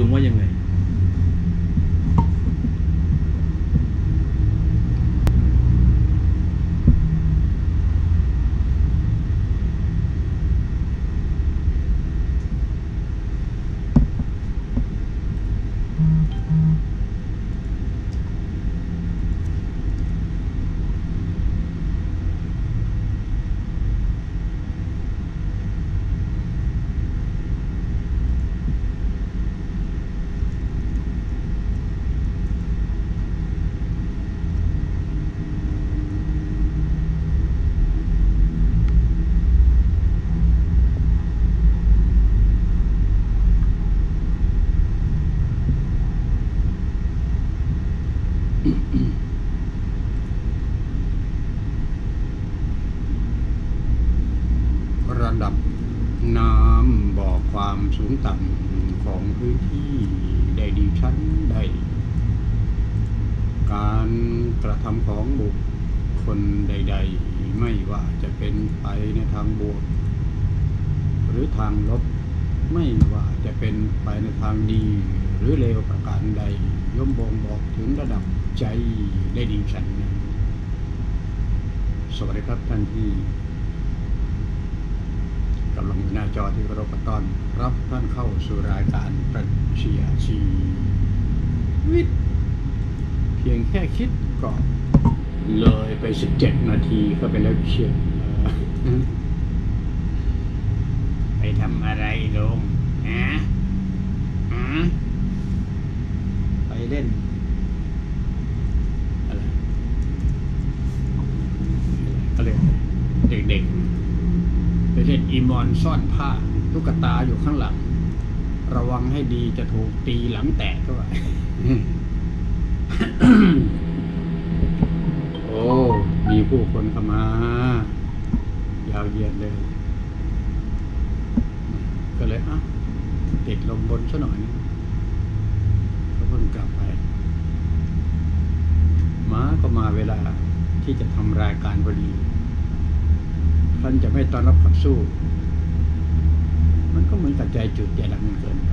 ลุงว่ายังไง ระดับน้ำบอกความสูงต่ำของพื้นที่ได้ดีชั้นใด การกระทำของบุคคลใด ๆ ไม่ว่าจะเป็นไปในทางบวก หรือทางลบ ไม่ว่าจะเป็นไปในทางดี หรือเลวประการใด ย่อมบ่งบอกถึงระดับใจได้ดีชั้นนั้นสวัสดีครับท่านที่ กำลังอยู่หน้าจอที่เคารพต้อนรับท่านเข้าสู่รายการปรัชญาชีวิต เพียงแค่คิดก็ เลยไป17นาทีก็ไปแล้วเชียวเออไปทำอะไรลงฮะฮะไปเล่นอะไรก็เลยเด็กๆ ไปเล่นอีมอนซ่อนผ้าตุ๊กตาอยู่ข้างหลัง ระวังให้ดีจะถูกตีหลังแตกเข้าไป โอ้ มีผู้คนเข้ามา ยาวเหยียดเลย ก็เลยอะติดลมบนซะหน่อยนึงก็เพิ่งกลับไปม้าก็มาเวลาที่จะทำรายการพอดี ท่านจะไม่ ต้อนรับขับสู้ มันก็เหมือนกับใจจุดใจดำเกินไป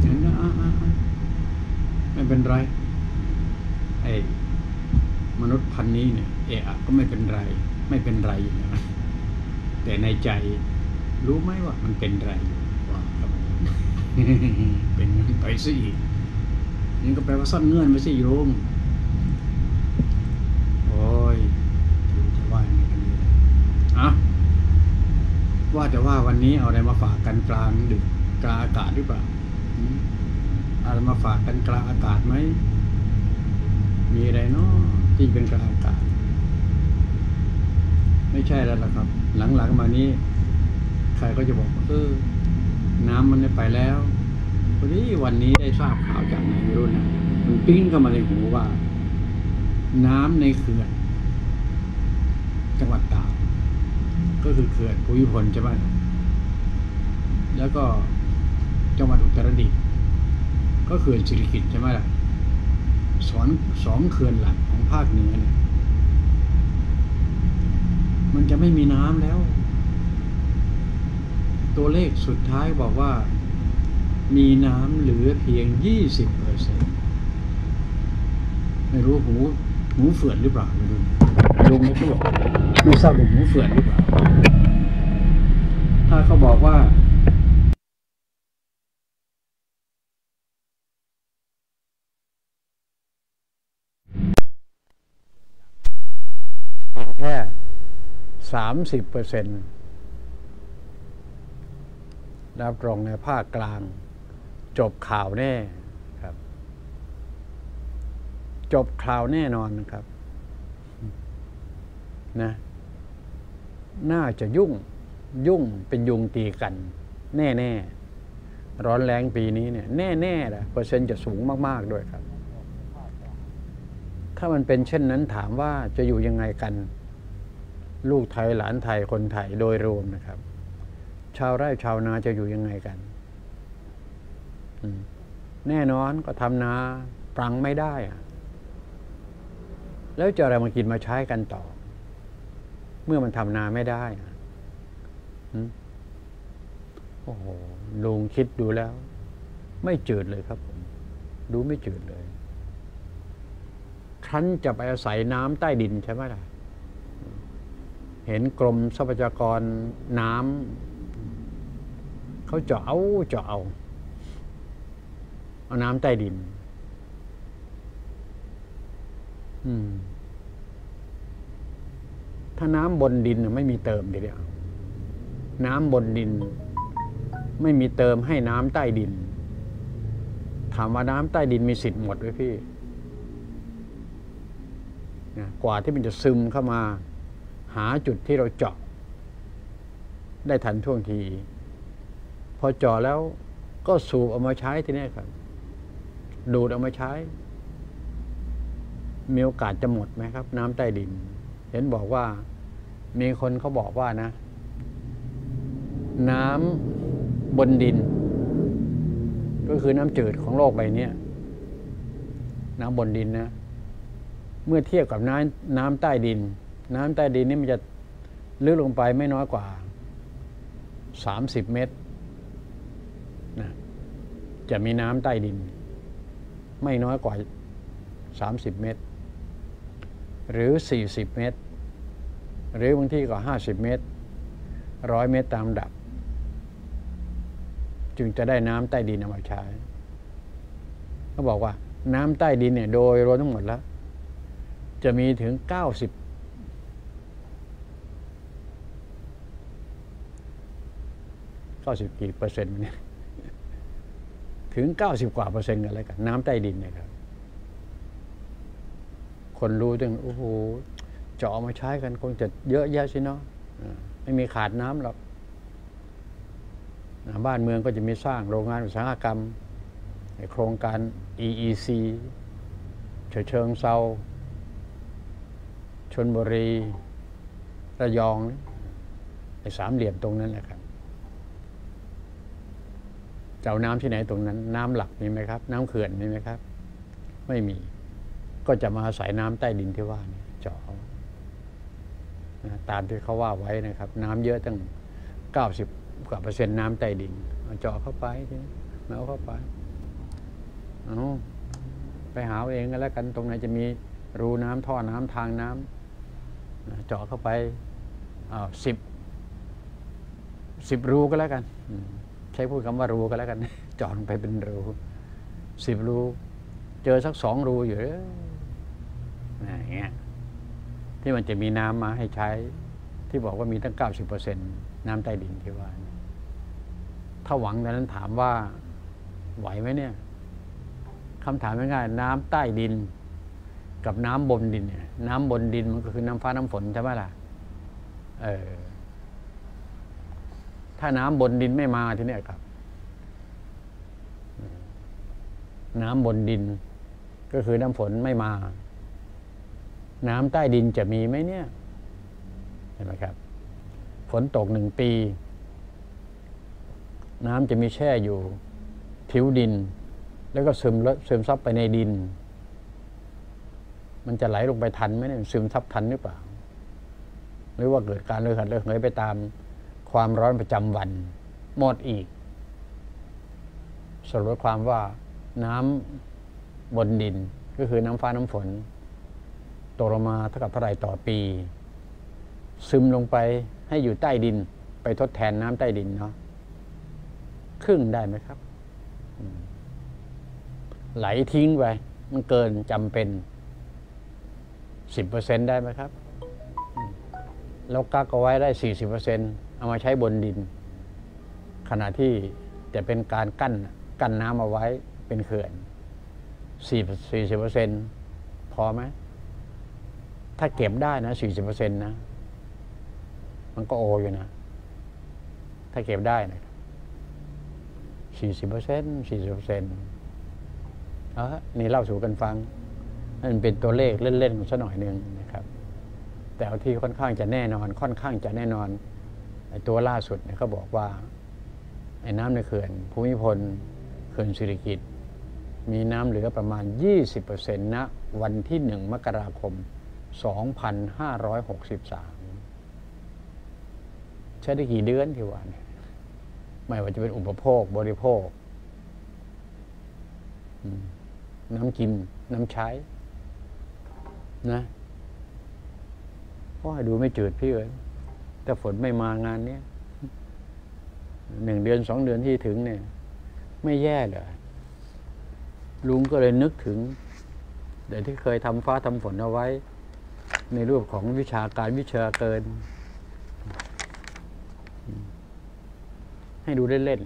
อย่างนั้นอะอะอะไม่เป็นไรไอ้มนุษย์พันนี้เนี่ยเอะอะก็ไม่เป็นไร ไม่เป็นไรอยู่นะแต่ในใจรู้ไหมว่ามันเป็นไรว่าครับเป็นไปซะอีกนี่ก็แปลว่าซ่อนเงื่อนไปสิโยม โอ้ยดูจะว่ายังไงกันดีล่ะอะ ว่าแต่ว่าวันนี้เอาอะไรมาฝากกันกลางดึกกลางอากาศหรือเปล่าอืมเอาอะไรมาฝากกันกลางอากาศไหมมีอะไรเนาะที่เป็นกลางอากาศ ไม่ใช่แล้วล่ะครับ หลังๆมานี้ ใครก็จะบอกว่าเออน้ำมันไม่ไปแล้วพอดีวันนี้ได้ทราบข่าวจากไหนไม่รู้นะมันปิ้งเข้ามาในหูว่า น้ำในเขื่อนจังหวัดตาก ก็คือเขื่อนภูมิพลใช่ไหมแล้วก็จังหวัดอุตรดิตถ์ก็เขื่อนสิริกิติ์ใช่ไหมล่ะสองสองเขื่อนหลักของภาคเหนือเนี่ย มันจะไม่มีน้ำแล้ว ตัวเลขสุดท้ายบอกว่า มีน้ำเหลือเพียงยี่สิบเปอร์เซ็นไม่รู้หูหูเฟื่อนหรือเปล่าไม่รู้ ลุงเขาบอกไม่ทราบลุงหูเฟื่อนหรือเปล่าถ้าเขาบอกว่าแค่สามสิบเปอร์เซ็นต์รับรองในภาคกลาง จบข่าวแน่ครับ จบข่าวแน่นอนนะครับ นะน่าจะยุ่งยุ่งเป็นยุงตีกัน แน่ ๆ ร้อนแรงปีนี้เนี่ยแน่ๆนะเปอร์เซ็นต์จะสูงมากๆด้วยครับ ถ้ามันเป็นเช่นนั้นถามว่าจะอยู่ยังไงกัน ลูกไทยหลานไทยคนไทยโดยรวมนะครับ ชาวไร่ชาวนาจะอยู่ยังไงกันแน่นอนก็ทำนาปรังไม่ได้อะแล้วจะอะไรมากินมาใช้กันต่อ เมื่อมันทำนาไม่ได้อะอืมโอ้โหลุงคิดดูแล้ว ไม่จืดเลยครับผม ดูไม่จืดเลยฉันจะไปอาศัยน้ำใต้ดินใช่ไหมล่ะ เห็นกรมทรัพยากรน้ำเขาเจาะเอาเจาะเอาเอาน้ำใต้ดิน อืม ถ้าน้ำบนดินไม่มีเติมทีเดียวน้ำบนดิน ไม่มีเติมให้น้ำใต้ดิน ถามว่าน้ำใต้ดินมีสิทธิ์หมดไหมพี่นะกว่าที่มันจะซึมเข้ามา หาจุดที่เราเจาะ ได้ทันท่วงที พอเจาะแล้วก็สูบเอามาใช้ที่นี่ครับ ดูดเอามาใช้ มีโอกาสจะหมดไหมครับ น้ำใต้ดิน เห็นบอกว่ามีคนเขาบอกว่านะ น้ำบนดิน ก็คือน้ำจืดของโลกใบนี้น้ำบนดินนะ เมื่อเทียบกับน้ำน้ำใต้ดิน น้ำใต้ดินนี่มันจะลึกลงไปไม่น้อยกว่าสามสิบเมตรนะจะมีน้ำใต้ดิน ไม่น้อยกว่าสามสิบเมตร หรือสี่สิบเมตร หรือบางที่ก็ห้าสิบเมตรร้อยเมตรตามดับ จึงจะได้น้ำใต้ดินเอามาใช้เขาบอกว่าน้ำใต้ดินเนี่ยโดยรวมทั้งหมดแล้ว จะมีถึงเก้าสิบเก้าสิบกี่เปอร์เซ็นต์เนี่ยถึงเก้าสิบกว่าเปอร์เซ็นต์กันแล้วกันน้ำใต้ดินเนี่ยครับ คนรู้จึงโอ้โหเจาะมาใช้กันคงจะเยอะแยะสิเนาะไม่มีขาดน้ำหรอกบ้านเมืองก็จะมีสร้างโรงงานอุตสาหกรรม โครงการ EEC เฉเชิงเซาชนบุรีระยองไอ้สามเหลี่ยมตรงนั้นแหละครับเจ้าน้ำที่ไหนตรงนั้น น้ำหลักมีไหมครับ น้ำเขื่อนมีไหมครับ ไม่มี ก็จะมาอาศัยน้ำใต้ดินที่ว่านี่เจาะตามที่เขาว่าไว้นะครับ น้ำเยอะตั้งเก้าสิบกว่าเปอร์เซ็นต์น้ำใต้ดินเจาะเข้าไปทีนี้เอาเข้าไปเอาไปหาเองกันแล้วกันตรงไหนจะมีรูน้ำท่อน้ำทางน้ำเจาะเข้าไปสิบสิบรูก็แล้วกัน ใช้พูดคำว่ารูก็แล้วกัน เจาะลงไปเป็นรูสิบรู เจอสักสองรูอยู่ อย่างเงี้ยที่มันจะมีน้ำมาให้ใช้ ที่บอกว่ามีตั้งเก้าสิบเปอร์เซ็นน้ำใต้ดินที่ว่า ถ้าหวังแต่นั้นถามว่าไหวไหมเนี่ยคำถามง่ายๆน้ำใต้ดิน กับน้ำบนดินเนี่ยน้ำบนดินมันก็คือน้ำฟ้าน้ำฝนใช่ไหมล่ะเออถ้าน้ำบนดินไม่มาทีนี้ครับ น้ำบนดิน ก็คือน้ำฝนไม่มา น้ำใต้ดินจะมีไหมเนี่ยเห็นไหมครับ ฝนตกหนึ่งปี น้ำจะมีแช่อยู่ผิวดิน แล้วก็ซึมซึมซับไปในดิน มันจะไหลลงไปทันไหมเนี่ยซึมซับทันหรือเปล่า หรือว่าเกิดการเลยหัดเลยเหยไปตามความร้อนประจำวัน หมดอีกสรุปความว่าน้ำบนดินก็คือน้ำฟ้าน้ำฝน ตกลงมาเท่ากับเท่าไรต่อปี ซึมลงไปให้อยู่ใต้ดิน ไปทดแทนน้ำใต้ดินเนาะครึ่งได้ไหมครับ ไหลทิ้งไป มันเกินจำเป็นสิบเปอร์เซ็นได้ไหมครับ แล้วกักเอาไว้ได้สี่สิบเปอร์เซ็นเอามาใช้บนดิน ขณะที่จะเป็นการกั้นกั้นน้ำเอาไว้เป็นเขื่อนสี่สี่สิบเปอร์เซ็นพอไหม ถ้าเก็บได้นะสี่สิบเปอร์เซ็นตนะ มันก็โออยู่นะ ถ้าเก็บได้นะสี่สิบเปอร์เซ็นสี่สิบเปอร์เซ็นต์เออนี่เล่าสู่กันฟัง นั่นเป็นตัวเลขเล่นๆสักหน่อยหนึ่งนะครับ แต่ที่ค่อนข้างจะแน่นอน ค่อนข้างจะแน่นอนตัวล่าสุดเนี่ยเขาบอกว่าไอ้น้ำในเขื่อนภูมิพลเขื่อนสิริกิตมีน้ำเหลือประมาณ 20%ณวันที่ 1 มกราคม 2563 ใช้ได้กี่เดือนที่ว่าเนี่ยไม่ว่าจะเป็นอุปโภคบริโภค น้ำกิน น้ำใช้ นะว่าดูไม่จืดพี่เอ๋ยแต่ฝนไม่มางานเนี้ยหนึ่งเดือนสองเดือนที่ถึงเนี่ย ไม่แย่เลยลุงก็เลยนึกถึงเดี๋ยวที่เคยทำฟ้าทำฝนเอาไว้ ในรูปของวิชาการวิชาเกิน ให้ดูเล่น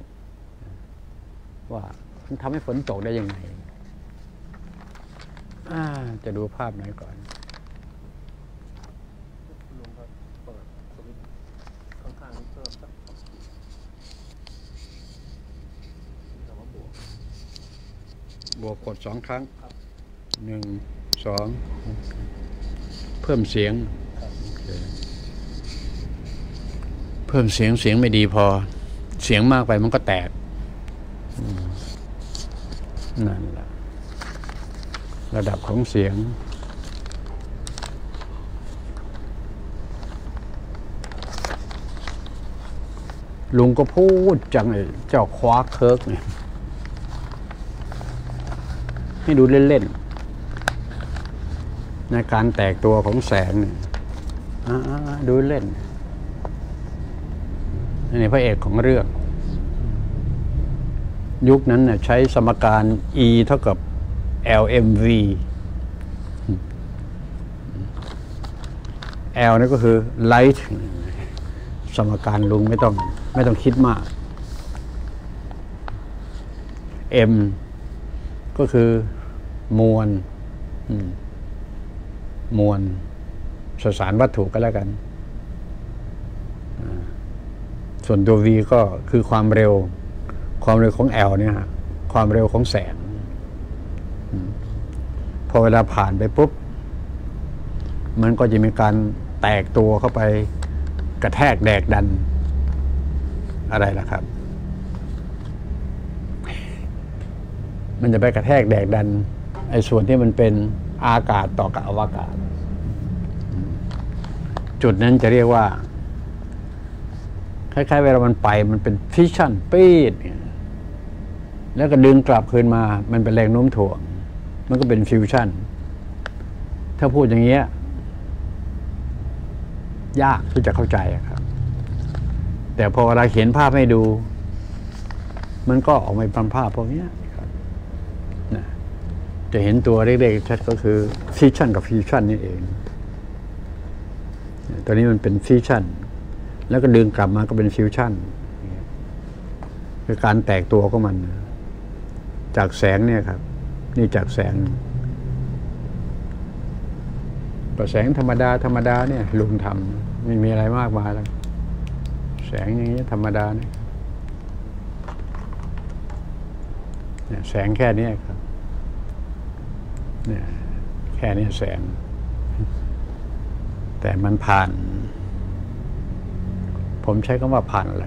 ๆว่ามันทำให้ฝนตกได้ยังไงอ่าจะดูภาพไหนก่อนลุงก็เปิดสวิตช์ข้างๆนี้เพิ่มสักคำว่าบวกบวกกดสองครั้งครับหนึ่งสอง เพิ่มเสียง เพิ่มเสียงเสียงไม่ดีพอ เสียงมากไปมันก็แตกนั่นแหละระดับของเสียง ลุงก็พูดจังไอ้เจ้าคว้าเคิร์กเนี่ยให้ดูเล่น ๆ ในการแตกตัวของแสงเนี่ยดูเล่นนี่พระเอกของเรื่อง ยุคนั้นน่ใช้สมการ E เท่ากับ LMV L นี่ก็คือ light สมการลุงไม่ต้องไม่ต้องคิดมาก M ก็คือมวลอืม มวลสสารวัตถุก็แล้วกัน ส่วนตัว v ก็คือความเร็ว ความเร็วของ L เนี่ยความเร็วของแสง พอเวลาผ่านไปปุ๊บ มันก็จะมีการแตกตัวเข้าไปกระแทกแดกดัน อะไรล่ะครับ มันจะไปกระแทกแดกดันไอ้ส่วนที่มันเป็น อากาศต่อกับอวกาศ จุดนั้นจะเรียกว่า คล้ายๆ เวลามันไปมันเป็นฟิชชั่นปี๊ดเนี่ยแล้วก็ดึงกลับคืนมา มันเป็นแรงโน้มถ่วง มันก็เป็นฟิวชั่น ถ้าพูดอย่างเงี้ย ยากที่จะเข้าใจครับ แต่พอเวลาเขียนภาพให้ดู มันก็ออกมาเป็นภาพพวกเนี้ย จะเห็นตัวเล็กๆชัดก็คือฟิชชั่นกับฟิวชั่นนี่เอง ตัวนี้มันเป็นฟิชชั่นแล้วก็ดึงกลับมาก็เป็นฟิวชั่นคือการแตกตัวของมัน จากแสงเนี่ยครับ นี่จากแสงก็แสงธรรมดาธรรมดาเนี่ยลุงทำไม่มีอะไรมากมายแล้วแสงอย่างเนี้ยธรรมดาเนี่ยแสงแค่นี้ครับ เนี่ยแค่นี้แสงแต่มันผ่าน ผมใช้คำว่าผ่านอะไร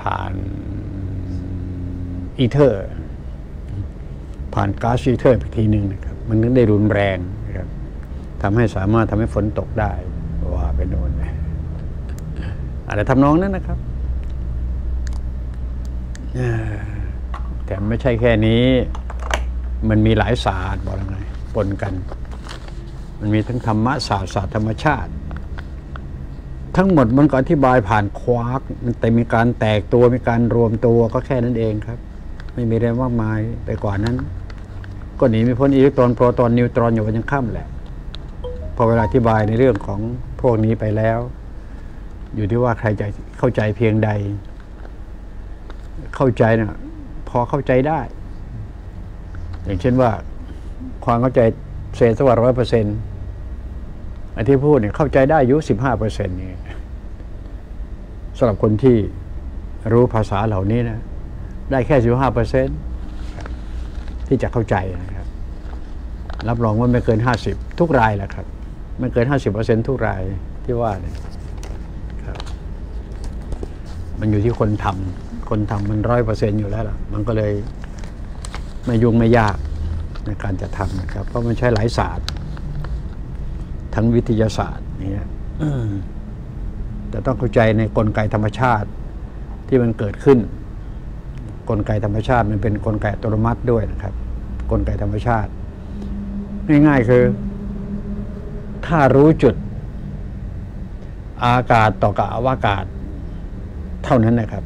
ผ่านอีเทอร์ ผ่านก๊าซอีเทอร์อีกทีหนึ่งนะครับ มันถึงได้รุนแรงนะครับทำให้สามารถทำให้ฝนตกได้ว่าไปโน่นนอะไรทำนองนั้นนะครับแต่ไม่ใช่แค่นี้ มันมีหลายศาสตร์บอกยังไงปนกัน มันมีทั้งธรรมศาสตร์ศาสตร์ธรรมชาติ ทั้งหมดมันก็อธิบายผ่านควาร์กมันแต่มีการแตกตัวมีการรวมตัวก็แค่นั้นเองครับ ไม่มีอะไรมากมายไปกว่านั้น ก็หนีไม่พ้นอิเล็กตรอนโปรตอนนิวตรอนอยู่วันยังค่ำแหละพอเวลาอธิบายในเรื่องของพวกนี้ไปแล้ว อยู่ที่ว่าใครจะเข้าใจเพียงใด เข้าใจนะพอเข้าใจได้ อย่างเช่นว่าความเข้าใจเศษสวัสดิ์ร้อยเปอร์เซ็นต์ไอ้ที่พูดเนี่ยเข้าใจได้อายุสิบห้าเปอร์เซ็นต์นี่สำหรับคนที่รู้ภาษาเหล่านี้นะ ได้แค่สิบห้าเปอร์เซ็นต์ที่จะเข้าใจนะครับ รับรองว่าไม่เกินห้าสิบทุกรายแหละครับ ไม่เกินห้าสิบเปอร์เซ็นทุกรายที่ว่าเนี่ยครับ มันอยู่ที่คนทำคนทำมันร้อยเปอร์เซ็นอยู่แล้วล่ะ มันก็เลย ไม่ยุ่งไม่ยากในการจะทำนะครับ เพราะมันใช้หลายศาสตร์ ทั้งวิทยาศาสตร์เนี่ยแต่ต้องเข้าใจในกลไกธรรมชาติที่มันเกิดขึ้น กลไกธรรมชาติมันเป็นกลไกอัตโนมัติด้วยนะครับ กลไกธรรมชาติ ง่ายๆคือ ถ้ารู้จุดอากาศต่อกับอวกาศ เท่านั้นนะครับ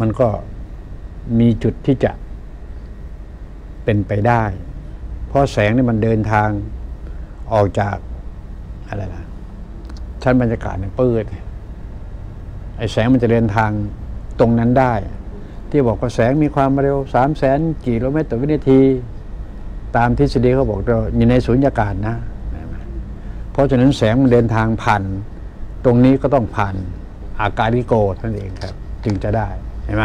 มันก็มีจุดที่จะ เป็นไปได้ เพราะแสงนี่มันเดินทางออกจากอะไรล่ะชั้นบรรยากาศเนี่ยปื้ดไอ้แสงมันจะเดินทางตรงนั้นได้ ที่บอกว่าแสงมีความเร็วสามแสนกิโลเมตรต่อวินาที ตามทฤษฎีเขาบอกเราอยู่ในสุญญากาศนะเพราะฉะนั้นแสงมันเดินทางผ่านตรงนี้ก็ต้องผ่านอากาลิโกท่นเองครับ จึงจะได้เห็นไหม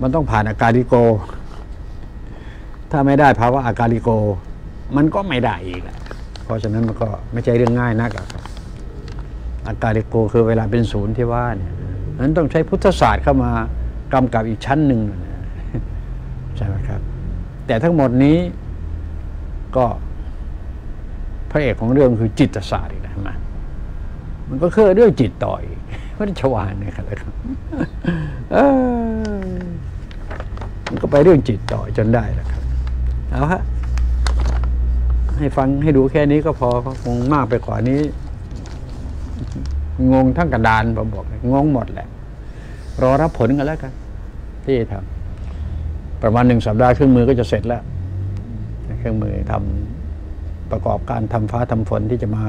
มันต้องผ่านอากาลิโก ถ้าไม่ได้ภาวะอากาลิโก มันก็ไม่ได้อีกแหละเพราะฉะนั้นมันก็ไม่ใช่เรื่องง่ายนักอะครับอากาลิโกคือเวลาเป็นศูนย์ที่ว่าเนี่ยนั้นต้องใช้พุทธศาสตร์เข้ามากำกับอีกชั้นหนึ่งนะใช่ไหมครับ แต่ทั้งหมดนี้ก็พระเอกของเรื่องคือจิตศาสตร์อีกนะมามันก็คือเรื่องจิตต่ออีกวัชวานเนี่ยครับมันก็ไปเรื่องจิตต่อจนได้แหละครับ เอาฮะ ให้ฟังให้ดูแค่นี้ก็พอคงมากไปกว่านี้ งงทั้งกระดานผมบอก งงหมดแหละ รอรับผลกันแล้วกัน ที่ทำประมาณหนึ่งสัปดาห์เครื่องมือก็จะเสร็จแล้ว เครื่องมือทำประกอบการทำฟ้าทำฝนที่จะมา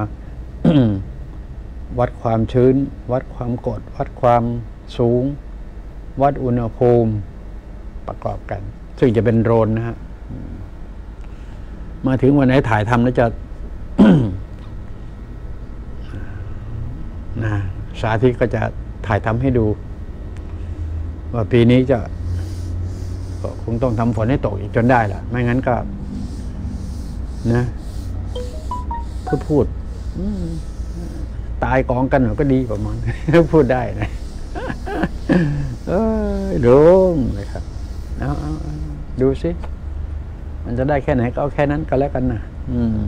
วัดความชื้น วัดความกด วัดความสูง วัดอุณหภูมิประกอบกัน ซึ่งจะเป็นโดรนนะฮะ มาถึงวันไหนถ่ายทำแล้วจะนะสาธิตก็จะถ่ายทำให้ดู ว่าปีนี้จะก็คงต้องทำฝนให้ตกอีกจนได้ล่ะ ไม่งั้นก็ นะพูดพูดตายกองกันหน่อยก็ดีประมาณพูดได้นะเอ้ยลุงเลยครับเอาดูสิ มันจะได้แค่ไหนก็เอาแค่นั้นก็แล้วกันนะอืม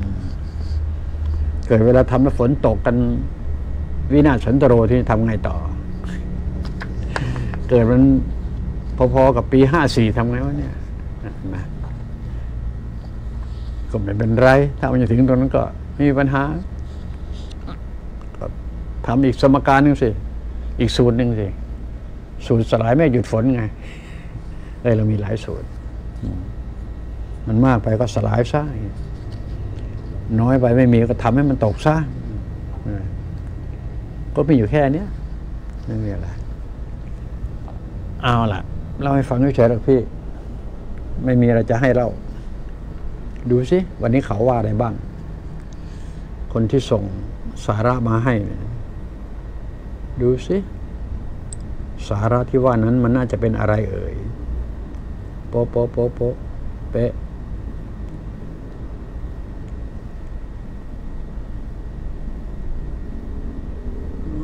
เกิดเวลาทำแล้วฝนตกกัน วินาศสันตโรที่ทำไงต่อ เกิดมันพอๆกับปีห้าสี่ทำไงวะเนี่ยนะก็ไม่เป็นไร ถ้ามันจะถึงตรงนั้นก็ไม่มีปัญหาก็ทำอีกสมการหนึ่งสิ อีกสูตรหนึ่งสิ สูตรสลายไม่หยุดฝนไงเอ้ยเรามีหลายสูตรอื มันมากไปก็สลายซะน้อยไปไม่มีก็ทำให้มันตกซะก็มีอยู่แค่เนี้ยไม่มีอะไรเอาล่ะเล่าให้ฟังเฉยๆหรอกพี่ ไม่มีอะไรจะให้เล่า ดูสิ วันนี้เขาว่าอะไรบ้าง คนที่ส่งสาระมาให้ ดูสิ สาระที่ว่านั้นมันน่าจะเป็นอะไรเอ่ยโป๊ะโป๊ะโป๊ะโป๊ะเป๊ะ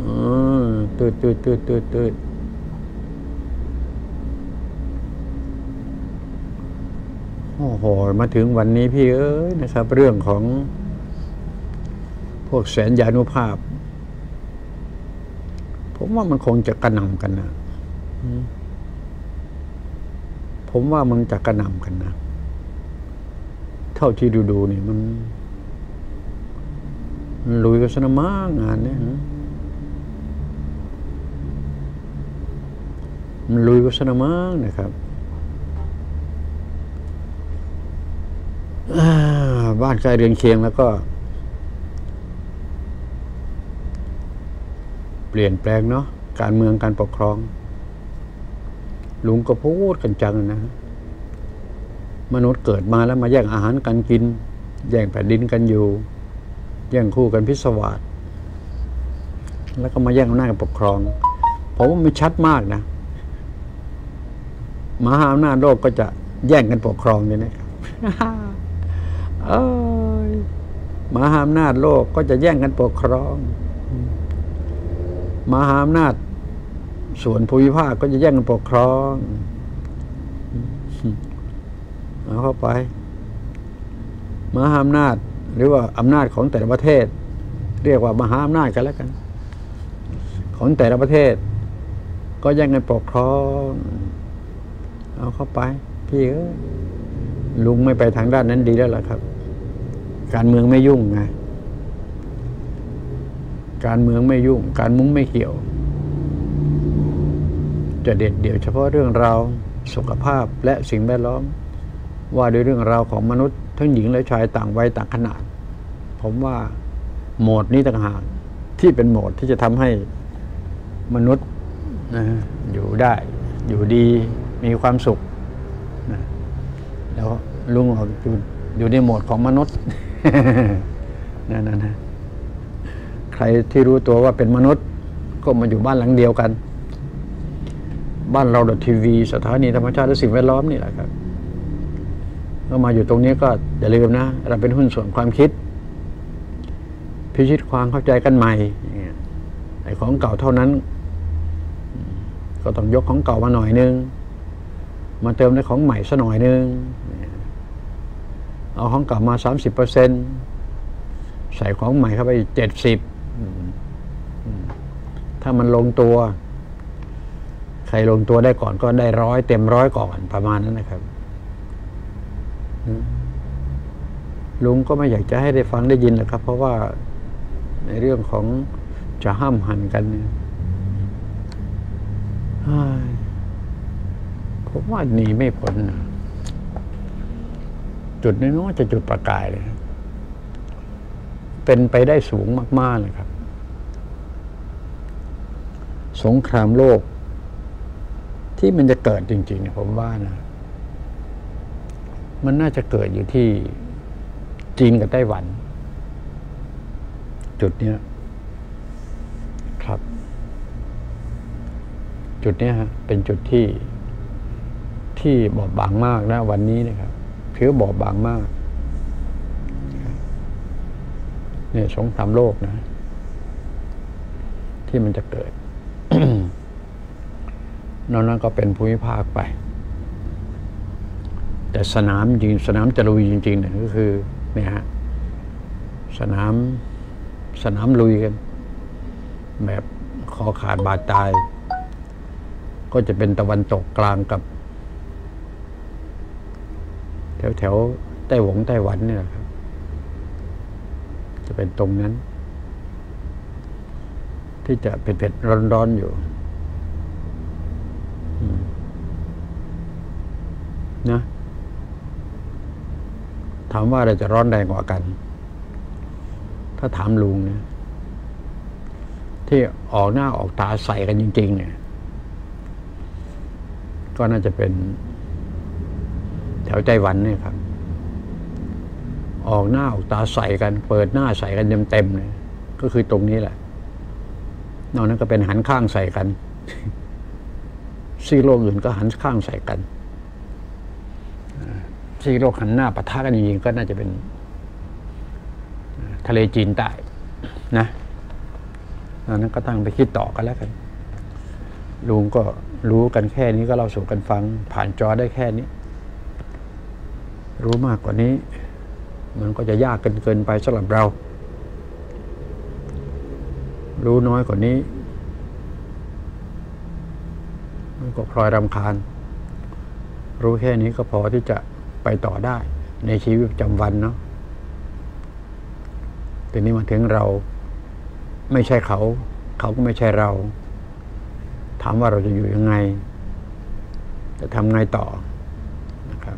อืม ตืดตืดตืดตืดตืดโอ้โห มาถึงวันนี้พี่เอ้ยนะครับ เรื่องของ พวกแสนยานุภาพ ผมว่ามันคงจะกระหน่ำกันนะผมว่ามันจะกระหน่ำกันนะ เท่าที่ดูดูๆนี่มันลุยกันสนะมากงานเนี่ยฮะ มันลุยก็สนามากนะครับบ้านใกล้เรือนเคียงแล้วก็ เปลี่ยนแปลงเนาะการเมืองการปกครอง ลุงก็พูดกันจังนะ มนุษย์เกิดมาแล้วมาแย่งอาหารกันกิน แย่งแผ่นดินกันอยู่ แย่งคู่กันพิศวาสแล้วก็มาแย่งอำนาจการปกครองผมว่ามันชัดมากนะ มหาอำนาจโลกก็จะแย่งกันปกครองเนี่ยนะครับเอ้ยมหาอำนาจโลกก็จะแย่งกันปกครอง มหาอำนาจส่วนภูมิภาคก็จะแย่งกันปกครองเอาเข้าไป มหาอำนาจ หรือว่าอำนาจของแต่ละประเทศ เรียกว่ามหาอำนาจกันแล้วกัน ของแต่ละประเทศ ก็แย่งกันปกครอง เข้าไป พี่เอ้ยลุงไม่ไปทางด้านนั้นดีแล้วล่ะครับ การเมืองไม่ยุ่งไงการเมืองไม่ยุ่ง การมุ้งไม่เกี่ยว จะเด็ดเดี่ยวเฉพาะเรื่องราวสุขภาพและสิ่งแวดล้อม ว่าด้วยเรื่องราวของมนุษย์ทั้งหญิงและชายต่างวัยต่างขนาด ผมว่าโหมดนี้ต่างหากที่เป็นโหมดที่จะทำให้มนุษย์นะอยู่ได้อยู่ดี มีความสุขนะแล้วลุงออกอยู่อยู่ในโหมดของมนุษย์นั่นนะนะใครที่รู้ตัวว่าเป็นมนุษย์ ก็มาอยู่บ้านหลังเดียวกัน บ้านเราดทีวี สถานีธรรมชาติและสิ่งแวดล้อมนี่แหละครับก็มาอยู่ตรงนี้ก็อย่าลืมนะ เราเป็นหุ้นส่วนความคิด พิชิตความเข้าใจกันใหม่ไอ้ของเก่าเท่านั้น ก็ต้องยกของเก่ามาหน่อยนึง มาเติมในของใหม่ซะหน่อยนึง เอาของเก่ามาสามสิบเปอร์เซ็นใส่ของใหม่เข้าไปเจ็ดสิบถ้ามันลงตัว ใครลงตัวได้ก่อนก็ได้ร้อยเต็มร้อยก่อนประมาณนั้นนะครับ ลุงก็ไม่อยากจะให้ได้ฟังได้ยินแหละครับ เพราะว่าในเรื่องของจะห้ามหันกันเนี่ย ผมว่าหนีไม่พ้นจุดนี้น้อยจะจุดประกายเลย เป็นไปได้สูงมาก ๆ เลยครับ สงครามโลก ที่มันจะเกิดจริงๆผมว่านะ มันน่าจะเกิดอยู่ที่จีนกับไต้หวัน จุดเนี้ยครับ จุดเนี้ยฮะเป็นจุดที่ ที่บอบบางมากนะวันนี้นะครับถือบอบบางมากเนี่ยสงครามโลกนะ ที่มันจะเกิดนอกนั้นก็เป็นภูมิภาคไป แต่สนามจริงสนามจรุยจริงๆเนี่ยก็คือเนี่ยฮะสนามสนามลุยกัน แบบคอขาดบาดตาย ก็จะเป็นตะวันตกกลางกับ วแถวไต้หวงไต้หวันเนี่ยครับ จะเป็นตรงนั้น ที่จะเผ็ดๆร้อนๆอยู่นะถามว่าอะไรจะร้อนแรงกว่ากัน ถ้าถามลุงเนี่ยที่ออกหน้าออกตาใส่กันจริง ๆ เนี่ย ก็น่าจะเป็น แถวใจวันเนี่ยครับ ออกหน้าออกตาใส่กัน เปิดหน้าใส่กันเต็มๆเลยก็คือตรงนี้แหละ นอกนั้นก็เป็นหันข้างใส่กันซีโลกอื่นก็หันข้างใส่กันซีโลกหันหน้าปะทะกันจริงๆก็น่าจะเป็น ทะเลจีนใต้นะนั้นก็ตั้งไปคิดต่อกันแล้วกัน ลุงก็รู้กันแค่นี้ก็เราสู่กันฟัง ผ่านจอได้แค่นี้ รู้มากกว่านี้ มันก็จะยากเกินเกินไปสำหรับเรา รู้น้อยกว่านี้ มันก็พลอยรำคาญ รู้แค่นี้ก็พอที่จะไปต่อได้ในชีวิตประจำวันเนาะทีนี้มาถึงเราไม่ใช่เขา เขาก็ไม่ใช่เรา ถามว่าเราจะอยู่ยังไง จะทำไงต่อนะครับ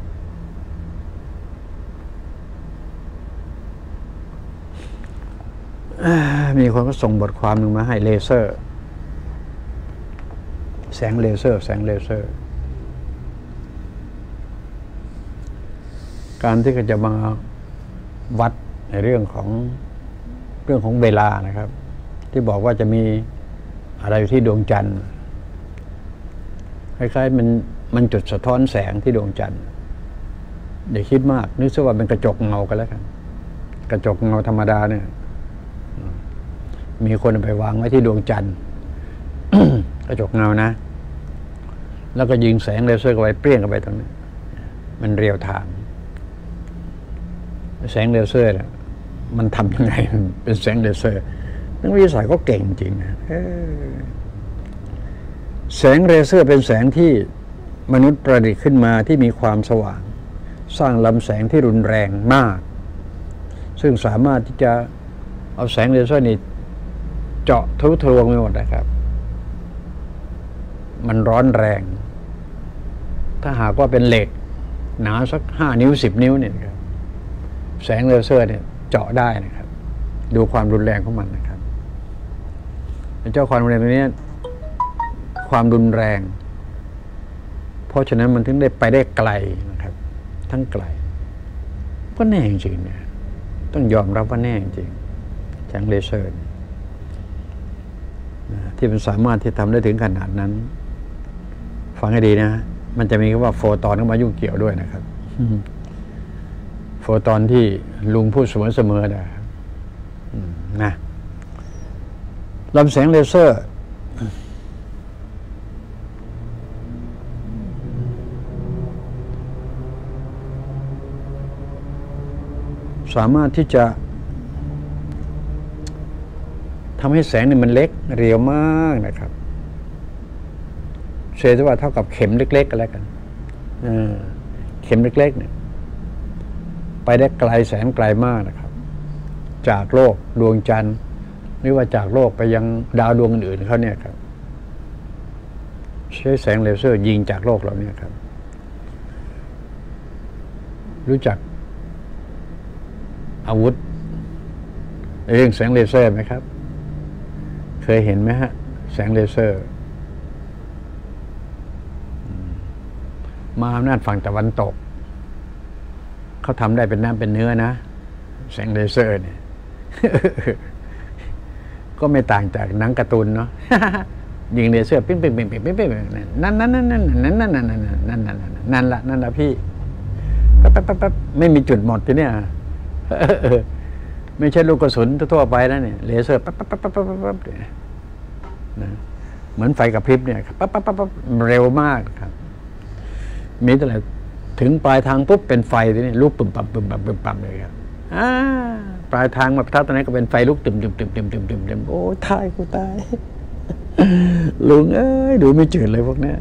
มีคนก็ส่งบทความหนึ่งมาให้เลเซอร์ แสงเลเซอร์ แสงเลเซอร์ การที่เขาจะมาวัดในเรื่องของเรื่องของเวลานะครับ ที่บอกว่าจะมีอะไรอยู่ที่ดวงจันทร์คล้ายๆมันมันจุดสะท้อนแสงที่ดวงจันทร์อย่าคิดมาก นึกซะว่าเป็นกระจกเงากันแล้วกันกระจกเงาธรรมดาเนี่ย มีคนไปวางไว้ที่ดวงจันทร์กระจกเงานะ แล้วก็ยิงแสงเลเซอร์เข้าไปเปรี้ยงเข้าไปตรงนี้มันเรียวทางแสงเลเซอร์มันทำยังไงเป็นแสงเลเซอร์นักวิทยาศาสตร์ก็เก่งจริงนะแสงเลเซอร์เป็นแสงที่มนุษย์ประดิษฐ์ขึ้นมาที่มีความสว่าง สร้างลำแสงที่รุนแรงมาก ซึ่งสามารถที่จะเอาแสงเลเซอร์นี่ เจาะทะลุทะลวงไปหมดนะครับ มันร้อนแรง ถ้าหากว่าเป็นเหล็ก หนาสักห้านิ้วสิบนิ้วเนี่ยครับแสงเลเซอร์เนี่ยเจาะได้นะครับ ดูความรุนแรงของมันนะครับเจ้าความรุนแรงตัวนี้ความรุนแรง เพราะฉะนั้นมันถึงได้ไปได้ไกลนะครับ ทั้งไกล ก็แน่จริงเนี่ยต้องยอมรับว่าแน่จริงแสงเลเซอร์ ที่มันสามารถที่ทำได้ถึงขนาดนั้น ฟังให้ดีนะ มันจะมีคำว่าโฟตอนเข้ามายุ่งเกี่ยวด้วยนะครับโฟตอนที่ลุงพูดเสมอๆนะครับอืมนะลำแสงเลเซอร์ สามารถที่จะ ทำให้แสงเนี่ยมันเล็กเรียวมากนะครับเซซะว่าเท่ากับเข็มเล็ก ๆกันแล้วกันเข็มเล็ก ๆ เนี่ย ไปได้ไกลแสนไกลมากนะครับ จากโลกดวงจันทร์หรือว่าจากโลกไปยังดาวดวงอื่นๆเขาเนี่ยครับ ใช้แสงเลเซอร์ยิงจากโลกเราเนี่ยครับ รู้จักอาวุธเรื่องแสงเลเซอร์ไหมครับ เคยเห็นไหมฮะ แสงเลเซอร์มาอำนาจฝั่งตะวันตก เขาทำได้เป็นน้ำเป็นเนื้อนะ แสงเลเซอร์เนี่ย ก็ไม่ต่างจากหนังการ์ตูนเนาะยิงเลเซอร์ปิ้งปิ้งปิ้งปิ้งปิ้งปิ้งนั่นนั่นนั่นนั่นนั่นนั่นนั่นนั่นนั่นนั่นนั่นละนั่นละพี่แป๊บแป๊บแป๊บไม่มีจุดหมดทีเนี่ย ไม่ใช่ลูกกระสุนทั่วไปนะเนี่ยเลเซอร์ปั๊บปั๊บปั๊บปั๊บปั๊บปั๊บนะเหมือนไฟกระพริบเนี่ยปั๊บปั๊บปั๊บปั๊บเร็วมากครับ มีแต่ละถึงปลายทางปุ๊บเป็นไฟทีนี้ลุกปุ่มปั๊มปุ่มปั๊มปุ่มปั๊มเลยครับอ่าปลายทางมาประทับตรงนั้นก็เป็นไฟลุกตึมตึมตึมตึมตึมตึมตึมโอ้ตายกูตายลุงเอ้ยดูไม่จืดเลยพวกเนี้ย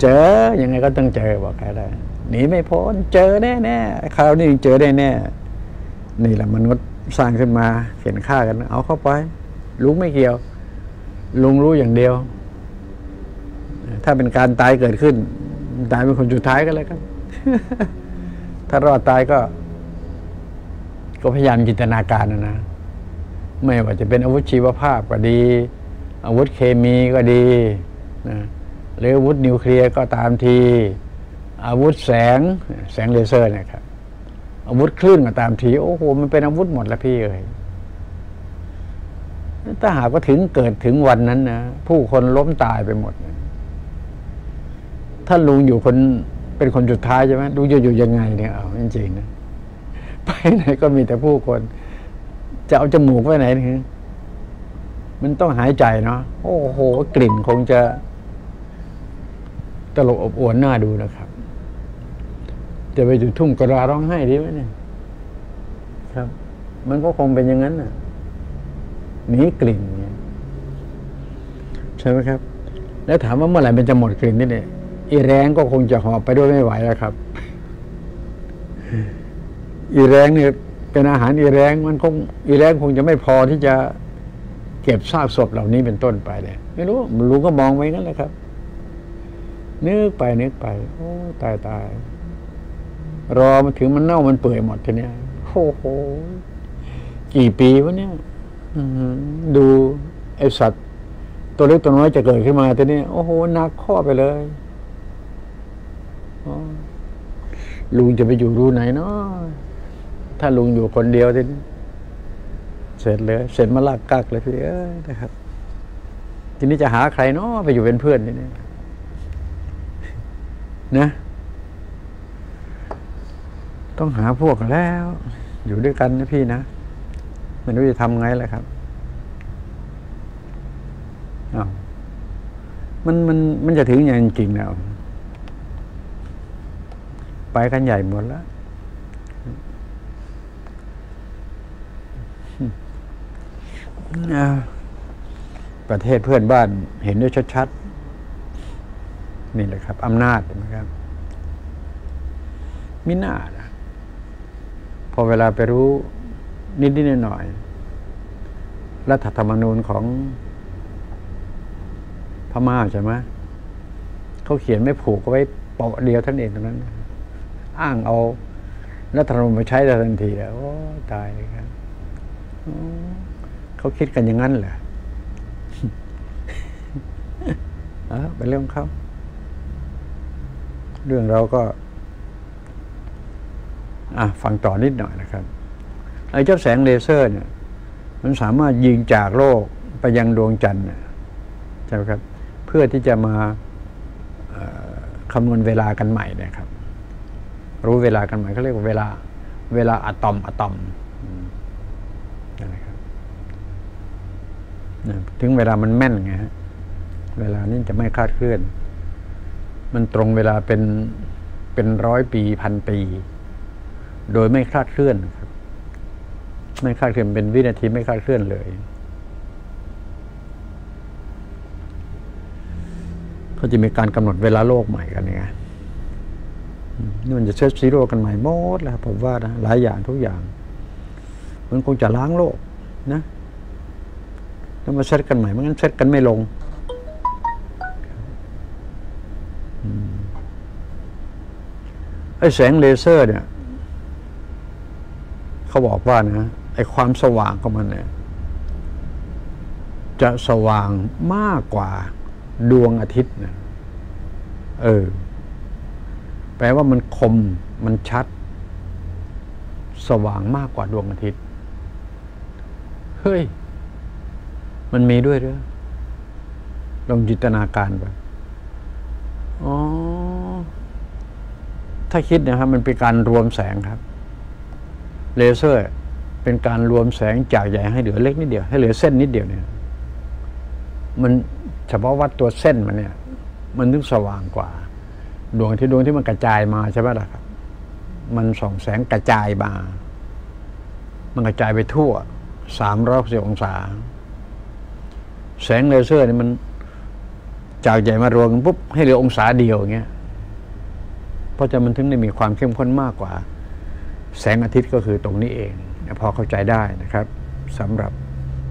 เจอยังไงก็ต้องเจอบอกใครได้หนีไม่พ้นเจอแน่แน่คราวนี้เจอได้แน่ นี่แหละมนุษย์สร้างขึ้นมาเขียนค่ากัน เอาเข้าไป ลุงไม่เกี่ยว ลุงรู้อย่างเดียว ถ้าเป็นการตายเกิดขึ้น ตายเป็นคนสุดท้ายก็แล้วกันถ้ารอดตายก็ ก็พยายามจินตนาการนะนะไม่ว่าจะเป็นอาวุธชีวภาพก็ดี อาวุธเคมีก็ดีนะหรืออาวุธนิวเคลียร์ก็ตามที อาวุธแสงแสงเลเซอร์เนะครับ อาวุธคลื่นก็ตามที โอ้โหมันเป็นอาวุธหมดแล้วพี่เอ้ยถ้าหากว่าถึงเกิดถึงวันนั้นนะผู้คนล้มตายไปหมดถ้าลุงอยู่คนเป็นคนสุดท้ายใช่ไหมลุงจะอยู่ยังไงเนี่ยเอาจริงๆนะไปไหนก็มีแต่ผู้คน จะเอาจมูกไว้ไหนถึงมันต้องหายใจเนาะโอ้โห กลิ่นคงจะตลกอบอวนน่าดูนะครับ จะไปอยู่ทุ่งกระราร้องไห้ดีไหมเนี่ยครับ มันก็คงเป็นอย่างนั้นน่ะหนีกลิ่นเนี่ยใช่ไหมครับ แล้วถามว่าเมื่อไหร่มันจะหมดกลิ่นนี่เนี่ยอีแรงก็คงจะหอบไปด้วยไม่ไหวแล้วครับ อีแรงเนี่ยเป็นอาหารอีแรงมันคงอีแรงคงจะไม่พอที่จะเก็บซากศพเหล่านี้เป็นต้นไปเลยไม่รู้ลุงก็มองไว้งั้นแหละครับนึกไปนึกไป โอ้ตายตาย รอมาถึงมันเน่ามันเปื่อยหมดทีเนี้ยโอ้โห กี่ปีวะเนี่ยดูไอสัตว์ตัวเล็กตัวน้อยจะเกิดขึ้นมาทีนี้โอ้โหนักข้อไปเลยลุงจะไปอยู่รูไหนเนาะถ้าลุงอยู่คนเดียวทีนี้เสร็จเลย เสร็จมาลากกักเลยพี่เอ้ยนะครับ ทีนี้จะหาใครเนาะไปอยู่เป็นเพื่อนทีนี้นะ ต้องหาพวกแล้ว อยู่ด้วยกันนะพี่นะไม่รู้จะทำไงแหละครับอา้าวมันมันมันจะถึงอย่างจริงแล้วไปกันใหญ่หมดแล้วประเทศเพื่อนบ้านเห็นด้วยชัดๆนี่แหละครับอำนาจนไหมครับมิน่านะ พอเวลาไปรู้นิดๆหน่อยๆรัฐธรรมนูญของพม่าใช่ไหมเขาเขียนไม่ผูกเอาไว้เปาะเดียวท่านเองตรงนั้น อ้างเอารัฐธรรมนูญมาใช้ทันทีแล้วโอ้ตายเลยครับเขาคิดกันอย่างนั้นเหรอเออเป็นเรื่องเขาเรื่องเราก็ อะฟังต่อนิดหน่อยนะครับไอ้เจ้าแสงเลเซอร์เนี่ยมันสามารถยิงจากโลกไปยังดวงจันทร์นะใช่ไหมครับ เพื่อที่จะมาคำนวณเวลากันใหม่นะครับ รู้เวลากันใหม่เขาเรียกว่าเวลาเวลาอะตอมอะตอมนั่นแหละครับถึงเวลามันแม่นไงฮะเวลานี้จะไม่คลาดเคลื่อน มันตรงเวลาเป็นเป็นร้อยปีพันปี โดยไม่คลาดเคลื่อนครับ ไม่คลาดเคลื่อนเป็นวินาทีไม่คลาดเคลื่อนเลยเขาจะมีการกำหนดเวลาโลกใหม่กันไงอืมนี่มันจะ set zero กันใหม่หมดแล้วผมว่านะหลายอย่างทุกอย่าง มันคงจะล้างโลกนะแล้วมาเซตกันใหม่ไม่งั้นเซตกันไม่ลงไอ้แสงเลเซอร์เนี่ย เขาบอกว่านะไอ้ความสว่างของมันเนี่ยจะสว่างมากกว่าดวงอาทิตย์นะเออ แปลว่ามันคมมันชัด สว่างมากกว่าดวงอาทิตย์ เฮ้ย มันมีด้วยเหรอลองจินตนาการไปอ๋อ ถ้าคิดนะครับ มันเป็นการรวมแสงครับ เลเซอร์เป็นการรวมแสงจากใหญ่ให้เหลือเล็กนิดเดียว ให้เหลือเส้นนิดเดียวเนี่ย มันเฉพาะวัดตัวเส้นมันเนี่ย มันถึงสว่างกว่า ดวงที่ดวงที่มันกระจายมาใช่ไหมล่ะครับ มันส่องแสงกระจายมา มันกระจายไปทั่วสามร้อยสิบองศา แสงเลเซอร์นี่มันจากใหญ่มารวมกันปุ๊บให้เหลือองศาเดียวอย่างเงี้ย เพราะจะมันถึงได้มีความเข้มข้นมากกว่า แสงอาทิตย์ก็คือตรงนี้เองพอเข้าใจได้นะครับสำหรับ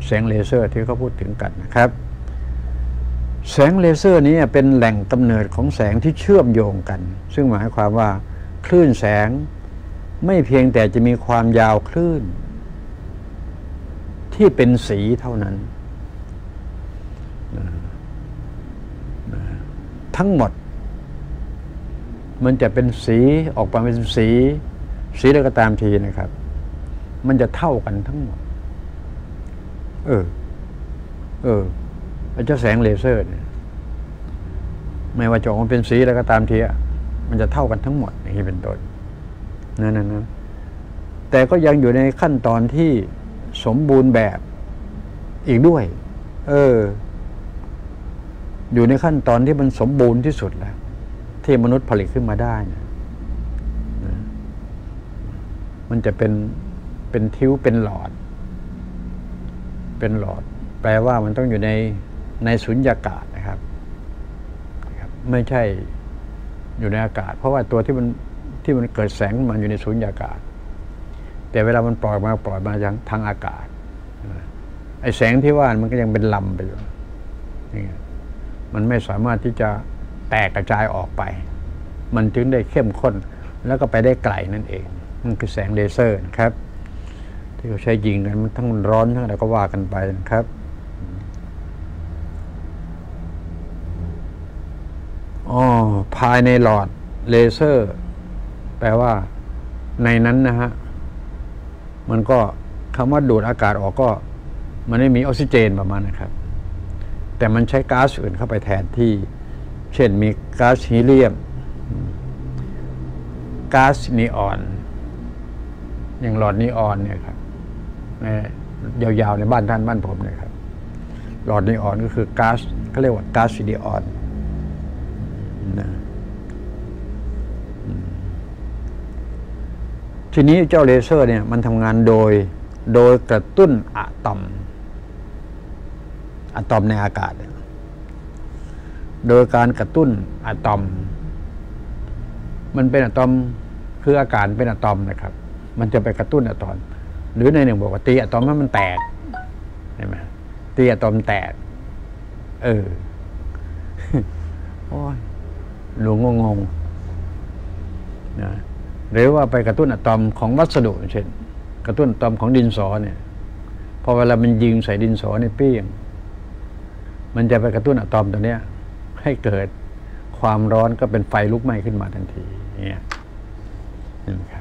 แสงเลเซอร์ที่เขาพูดถึงกันนะครับ แสงเลเซอร์นี้เป็นแหล่งกำเนิดของแสงที่เชื่อมโยงกัน ซึ่งหมายความว่าคลื่นแสงไม่เพียงแต่จะมีความยาวคลื่น ที่เป็นสีเท่านั้น ทั้งหมด มันจะเป็นสีออกมาเป็นสี สีแล้วก็ตามทีนะครับ มันจะเท่ากันทั้งหมด เออ เออไอ้เจ้าแสงเลเซอร์เนี่ยไม่ว่าจะออกมาเป็นสีแล้วก็ตามทีอะมันจะเท่ากันทั้งหมดอย่างนี้เป็นต้นนั่นนะแต่ก็ยังอยู่ในขั้นตอนที่สมบูรณ์แบบอีกด้วย เออ อยู่ในขั้นตอนที่มันสมบูรณ์ที่สุดแล้ว ที่มนุษย์ผลิตขึ้นมาได้นะ มันจะเป็นเป็นทิ้วเป็นหลอด เป็นหลอด แปลว่ามันต้องอยู่ในในสุญญากาศนะครับ ไม่ใช่อยู่ในอากาศ เพราะว่าตัวที่มันที่มันเกิดแสงมันอยู่ในสุญญากาศ แต่เวลามันปล่อยมาปล่อยมาทางทางอากาศไอ้แสงที่ว่ามันก็ยังเป็นลำไปอยู่นี่มันไม่สามารถที่จะแตกกระจายออกไป มันจึงได้เข้มข้นแล้วก็ไปได้ไกลนั่นเอง นั่นคือแสงเลเซอร์นะครับ ที่เขาใช้ยิงกันมันทั้งร้อนทั้งอะไรก็ว่ากันไปนะครับอ๋อภายในหลอดเลเซอร์ แปลว่าในนั้นนะฮะ มันก็คำว่าดูดอากาศออกก็ มันไม่มีออกซิเจนประมาณนะครับ แต่มันใช้ก๊าซอื่นเข้าไปแทนที่ เช่นมีก๊าซฮีเลียมก๊าซนีออน อย่างหลอดนีออนเนี่ยครับในยาวๆในบ้านท่านบ้านผมเนี่ยครับ หลอดนีออนก็คือก๊าซเขาเรียกว่าก๊าซนีออนนะทีนี้เจ้าเลเซอร์เนี่ยมันทำงานโดยโดยกระตุ้นอะตอมอะตอมในอากาศ โดยการกระตุ้นอะตอม มันเป็นอะตอมคืออาการเป็นอะตอมนะครับ มันจะไปกระตุ้นอะตอม หรือในหนึ่งบอกว่าตีอะตอมให้มันแตกเห็นไหมตีอะตอมแตก เออโอ้ยหลวงงงนะหรือว่าไปกระตุ้นอะตอมของวัสดุเช่น กระตุ้นอะตอมของดินสอเนี่ยพอเวลามันยิงใส่ดินสอในเปี้ยงมันจะไปกระตุ้นอะตอมตัวเนี้ย ให้เกิดความร้อนก็เป็นไฟลุกไหม้ขึ้นมาทันทีเนี่ยนี่ครับ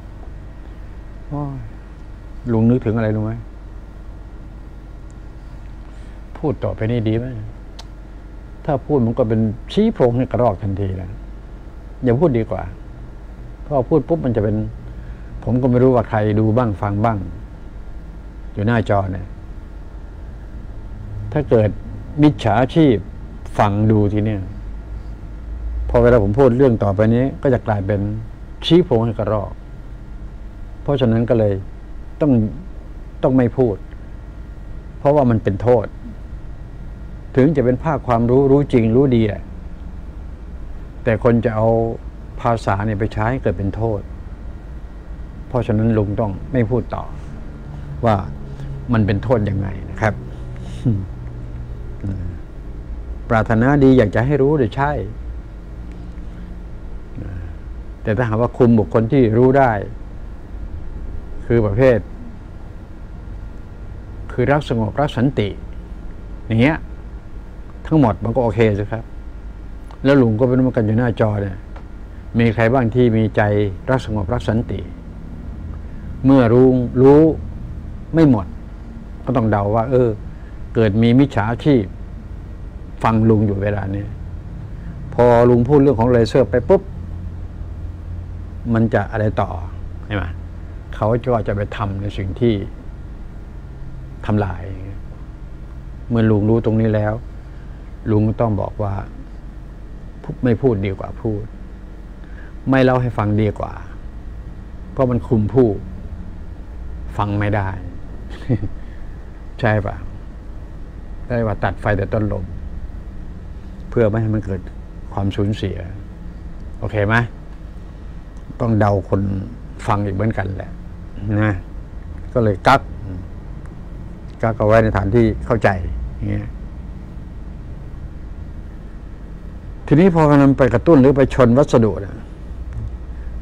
ลุงนึกถึงอะไรรู้ไหมพูดต่อไปนี่ดีไหมถ้าพูดมันก็เป็นชี้โพรงให้กระรอกทันทีแล้วอย่าพูดดีกว่าเพราะพูดปุ๊บมันจะเป็น ผมก็ไม่รู้ว่าใครดูบ้างฟังบ้าง อยู่หน้าจอเนี่ย ถ้าเกิดมิจฉาชีพฟังดูทีเนี่ยพอเวลาผมพูดเรื่องต่อไปนี้ ก็จะกลายเป็นชี้โพงให้กระรอก เพราะฉะนั้นก็เลยต้องต้องไม่พูด เพราะว่ามันเป็นโทษ ถึงจะเป็นภาคความรู้รู้จริงรู้ดีแต่คนจะเอาภาษาเนี่ยไปใช้เกิดเป็นโทษ เพราะฉะนั้นลุงต้องไม่พูดต่อ ว่ามันเป็นโทษยังไงนะครับปรารถนาดีอยากจะให้รู้เดี๋ยวใช่ แต่ถ้าหากว่าคุมบุคคลที่รู้ได้ คือประเภท คือรักสงบรักสันติ อย่างเงี้ย ทั้งหมดมันก็โอเคสิครับ แล้วลุงก็เป็นมากันอยู่หน้าจอเนี่ยมีใครบ้างที่มีใจรักสงบรักสันติ เมื่อรู้รู้ไม่หมด ก็ต้องเดาว่า เออ เกิดมีมิจฉาชีพฟังลุงอยู่เวลานี้พอลุงพูดเรื่องของเลเซอร์ไปปุ๊บ มันจะอะไรต่อใช่ไหม เขาก็จะไปทำในสิ่งที่ทำลาย เมื่อลุงรู้ตรงนี้แล้ว ลุงต้องบอกว่า ไม่พูดดีกว่าพูด ไม่เล่าให้ฟังดีกว่า เพราะมันคุมผู้ ฟังไม่ได้ ใช่ปะได้ว่าตัดไฟแต่ต้นลม เพื่อไม่ให้มันเกิดความสูญเสีย โอเคไหมต้องเดาคนฟังอีกเหมือนกันแหละ นะก็เลยกักกักเอาไว้ในฐานที่เข้าใจอย่างเงี้ยทีนี้พอมันไปกระตุ้นหรือไปชนวัสดุเนี่ย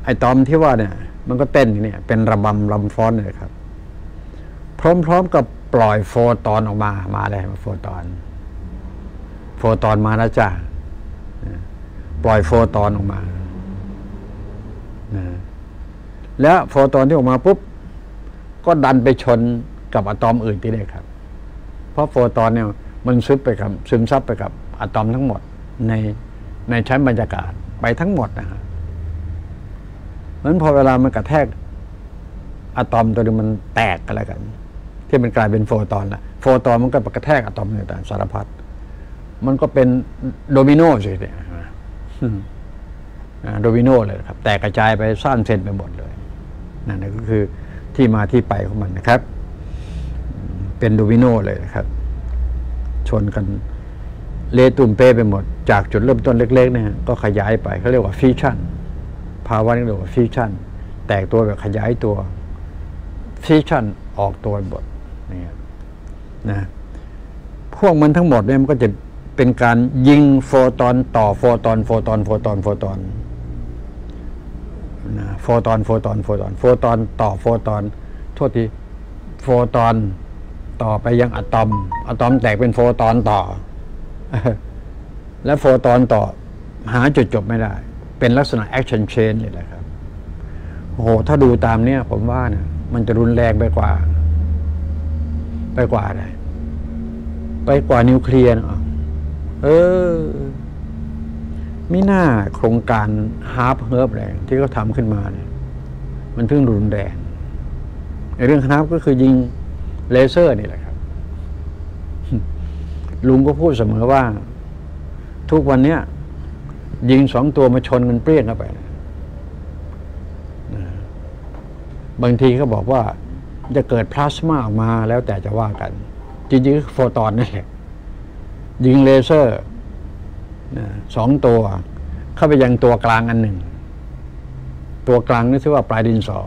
ไอ้ตอมที่ว่าเนี่ย มันก็เต้นเนี่ย เป็นระบำลำฟ้อนเลยครับ พร้อม ๆ กับปล่อยโฟตอนออกมามาเลยโฟตอน โฟตอนมาแล้วจ้าปล่อยโฟตอนออกมา แล้วโฟตอนที่ออกมาปุ๊บ ก็ดันไปชนกับอะตอมอื่นที่ได้ครับ เพราะโฟตอนเนี่ยมันซึมไปกับซึมซับไปกับอะตอมทั้งหมดในในชั้นบรรยากาศไปทั้งหมดนะฮะเพราะฉะนั้นพอเวลามันกระแทกอะตอมตัวนึงมันแตกกันแล้วกัน ที่มันกลายเป็นโฟตอนละโฟตอนมันก็กระแทกอะตอมต่างสารพัดมันก็เป็นโดมิโนสิเนี่ยโดมิโนเลยครับ แตกกระจายไปสร้างเซนไปหมดเลยนั่นก็คือ ที่มาที่ไปของมันนะครับ เป็นโดมิโนเลยนะครับ ชนกันเละตุ้มเป๊ะไปหมด จากจุดเริ่มต้นเล็กๆเนี่ยก็ขยายไปเขาเรียกว่าฟิชชั่นภาวะนี้เรียกว่าฟิชชั่นแตกตัวแบบขยายตัวฟิชชั่นออกตัวบทนี่นะพวกมันทั้งหมดเนี่ยมันก็จะเป็นการยิงโฟตอนต่อโฟตอนโฟตอนโฟตอนโฟตอน โฟตอนโฟตอนโฟตอนโฟตอนต่อโฟตอนโทษทีโฟตอนต่อไปยังอะตอมอะตอมแตกเป็นโฟตอนต่อ และโฟตอนต่อหาจุดจบไม่ได้ เป็นลักษณะ action chain เลยแหละครับโอ้โห ถ้าดูตามเนี้ยผมว่าเนี่ยมันจะรุนแรงไปกว่า ไปกว่าอะไร ไปกว่านิวเคลียร์เออ ไม่น่าโครงการฮาร์ปเฮิร์บแรงที่เขาทำขึ้นมาเนี่ยมันถึงรุนแรงในเรื่องฮาร์ปก็คือยิงเลเซอร์นี่แหละครับ ลุงก็พูดเสมอว่า ทุกวันเนี้ยยิงสองตัวมาชนกันเปรี้ยงเข้าไปนะบางทีเขาบอกว่าจะเกิดพลาสมาออกมาแล้วแต่จะว่ากัน จริงๆโฟตอนนี่แหละยิงเลเซอร์ สองตัวเข้าไปยังตัวกลางอันหนึ่ง ตัวกลางนี่ชื่อว่าปลายดินสอ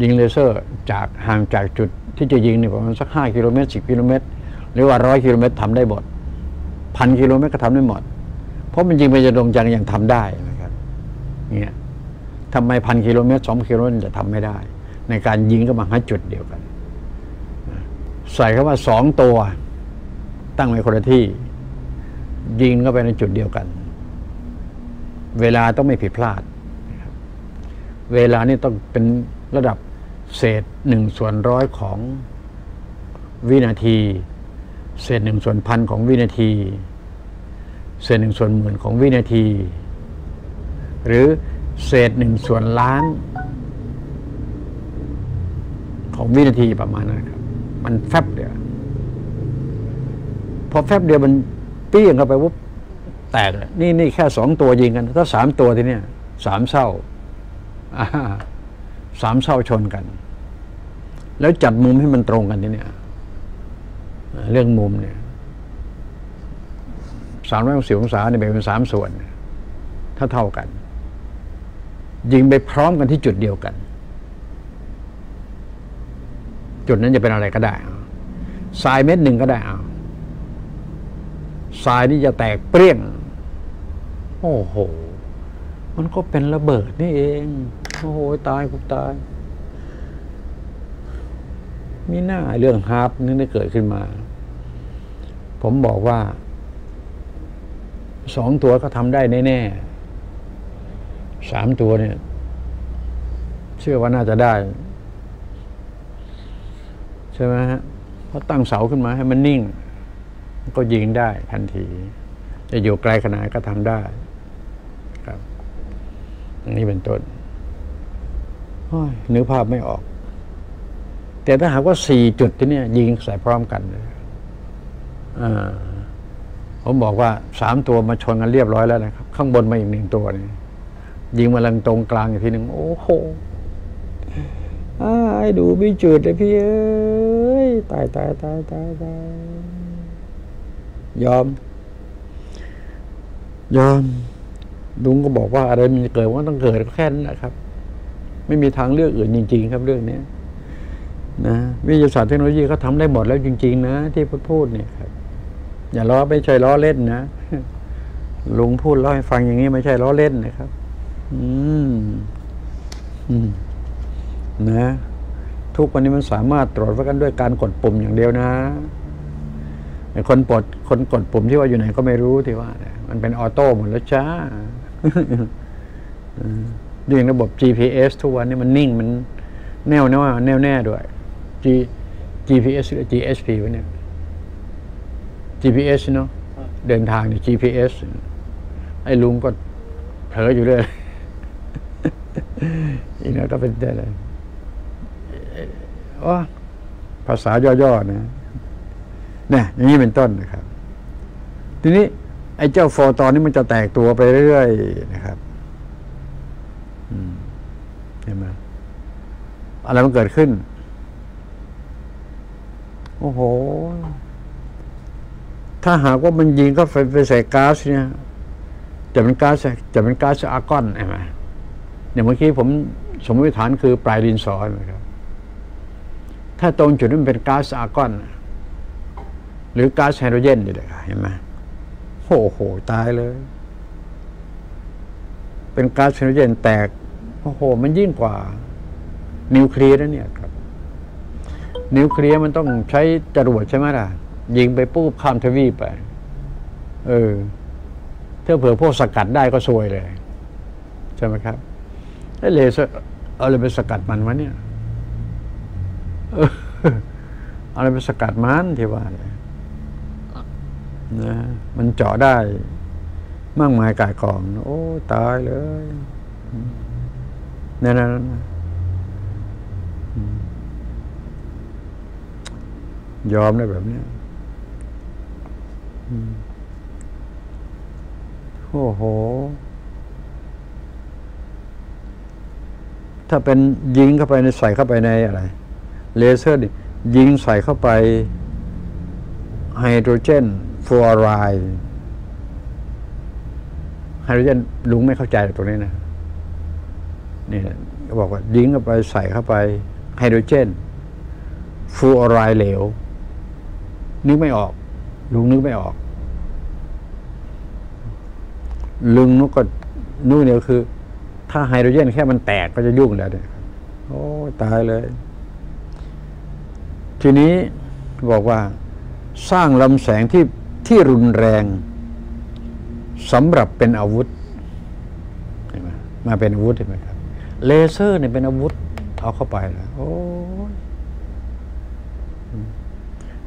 ยิงเลเซอร์จากห่างจากจุดที่จะยิงเนี่ยประมาณสักห้ากิโลเมตรสิบกิโลเมตรหรือว่าร้อยกิโลเมตรทำได้หมดพันกิโลเมตรก็ทำได้หมด เพราะมันยิงไปจะดงจันทร์ยังทำได้นะครับเนี่ยทำไมพันกิโลเมตรสองกิโลเมตรจะทำไม่ได้ ในการยิงก็มาหาจุดเดียวกัน ใส่เข้ามาสองตัว ตั้งไว้คนละที่ ยิงเข้าไปในจุดเดียวกัน เวลาต้องไม่ผิดพลาด เวลานี่ต้องเป็นระดับเศษหนึ่งส่วนร้อยของวินาที เศษหนึ่งส่วนพันของวินาที เศษหนึ่งส่วนหมื่นของวินาที หรือเศษหนึ่งส่วนล้าน ของวินาทีประมาณนั้นครับ มันแฟบเดียว พอแฟบเดียวมัน ปี้ยงเข้าไปวุ๊บแตกเลยนี่นี่แค่สองตัวยิงกัน ถ้าสามตัวทีเนี้ยสามเศร้าอ่าสามเศร้าชนกัน แล้วจัดมุมให้มันตรงกันทีเนี้ยอ่าเรื่องมุมเนี่ยสามร้อยสิบองศาเนี่ยแบ่งเป็นสามส่วน ถ้าเท่ากัน ยิงไปพร้อมกันที่จุดเดียวกัน จุดนั้นจะเป็นอะไรก็ได้เอาทรายเม็ดหนึ่งก็ได้เอา ทรายนี่จะแตกเปรี้ยง โอ้โห มันก็เป็นระเบิดนี่เอง โอ้โห ตายกูตาย มีหน้าเรื่องฮาร์ปนี่ได้เกิดขึ้นมา ผมบอกว่าสองตัวก็ทำได้แน่ๆสามตัวเนี่ย เชื่อว่าน่าจะได้ ใช่ไหมฮะเพราะตั้งเสาขึ้นมาให้มันนิ่ง ก็ยิงได้ทันที จะอยู่ไกลขนาดก็ทำได้ครับอันนี้เป็นต้นโอ้ยนึกภาพไม่ออก แต่ถ้าหากว่าสี่จุดที่เนี่ย ยิงใส่พร้อมกันผมบอกว่าสามตัวมาชนกันเรียบร้อยแล้วนะครับ ข้างบนมาอีกหนึ่งตัวนี่ยิงมาลังตรงกลางอีกทีหนึ่งโอ้โหอ้ายดูไม่จุดเลยพี่เอ้ยตายตายตายตายตาย ยอม ยอม ลุงก็บอกว่าอะไรมันจะเกิดว่าต้องเกิดแค่นั้นแหละครับ ไม่มีทางเลือกอื่นจริง ๆ ครับเรื่องเนี้ยนะวิทยาศาสตร์เทคโนโลยีเขาทำได้หมดแล้วจริง ๆ นะ ที่พูดพูดเนี่ยครับ อย่าล้อไม่ใช่ล้อเล่นนะลุงพูดเล่าให้ฟังอย่างนี้ไม่ใช่ล้อเล่นนะครับ อืม อืม นะ ทุกวันนี้มันสามารถตรวจวัดกันด้วยการกดปุ่มอย่างเดียวนะ คนปลดคนกดปุ่มที่ว่าอยู่ไหนก็ไม่รู้ที่ว่า มันเป็นออโต้หมดแล้วจ้าอืมยิ่งระบบ GPS ทุกวันนี้มันนิ่งมันแน่วแน่แน่วแน่ด้วย G GPS หรือ GSP วะเนี่ย GPS เนาะเดินทางเนี่ย GPS ไอ้ลุงก็เผลออยู่เรื่อยอีกน่อยก็เป็นได้เลยอ๋อภาษาย่อๆนะ นี่ยอย่างนี้เป็นต้นนะครับ ทีนี้ไอ้เจ้าโฟตอนนี้มันจะแตกตัวไปเรื่อยนะครับเห็นไหมอะไรมันเกิดขึ้น โอ้โห ถ้าหากว่ามันยิงก็ไปไปใส่ก๊าซเนี่ยจะเป็นก๊าซจะเป็นก๊าซอาร์กอนใช่ไหมอย่างเมื่อกี้ผมสมมติฐานคือปลายดินสอนะครับ ถ้าตรงจุดนั้นเป็นก๊าซอาร์กอน หรือก๊าซไฮโดรเจนอยู่เลยเห็นไหมโอ้โห ตายเลย เป็นก๊าซไฮโดรเจนแตก โอ้โห มันยิ่งกว่า นิวเคลียร์นะเนี่ยครับ นิวเคลียร์มันต้องใช้จรวดใช่ไหมล่ะ ยิงไปปุ๊บข้ามทวีปไป เออถ้าเผื่อพวกสกัดได้ก็ซวยเลย ใช่ไหมครับไอ้เลเซอร์เอาอะไรไปสกัดมันวะเนี่ยเออเอาอะไรไปสกัดมันที่ว่าเนี่ย นะมันเจาะได้มากมายกายกอง โอ้ ตายเลยนั่นนั่นยอมได้แบบนี้โอ้โห ถ้าเป็นยิงเข้าไปในใส่เข้าไปในอะไร เลเซอร์ดิยิงใส่เข้าไปไฮโดรเจน ฟลูออไรด์ไฮโดรเจนลุงไม่เข้าใจตรงนี้นะนี่ก็บอกว่ายิงเข้าไปใส่เข้าไปไฮโดรเจนฟลูออไรด์เหลว นึกไม่ออก ลุงนึกไม่ออก ลุงนึกก็นู่นเดียวคือ ถ้าไฮโดรเจนแค่มันแตกก็จะยุ่งแล้วเนี่ยโอ้ตายเลย ทีนี้บอกว่าสร้างลำแสงที่ ที่รุนแรงสำหรับเป็นอาวุธเห็นไหมมาเป็นอาวุธเห็นไหมครับ เลเซอร์เนี่ยเป็นอาวุธ เอาเข้าไปแล้วโอ้ย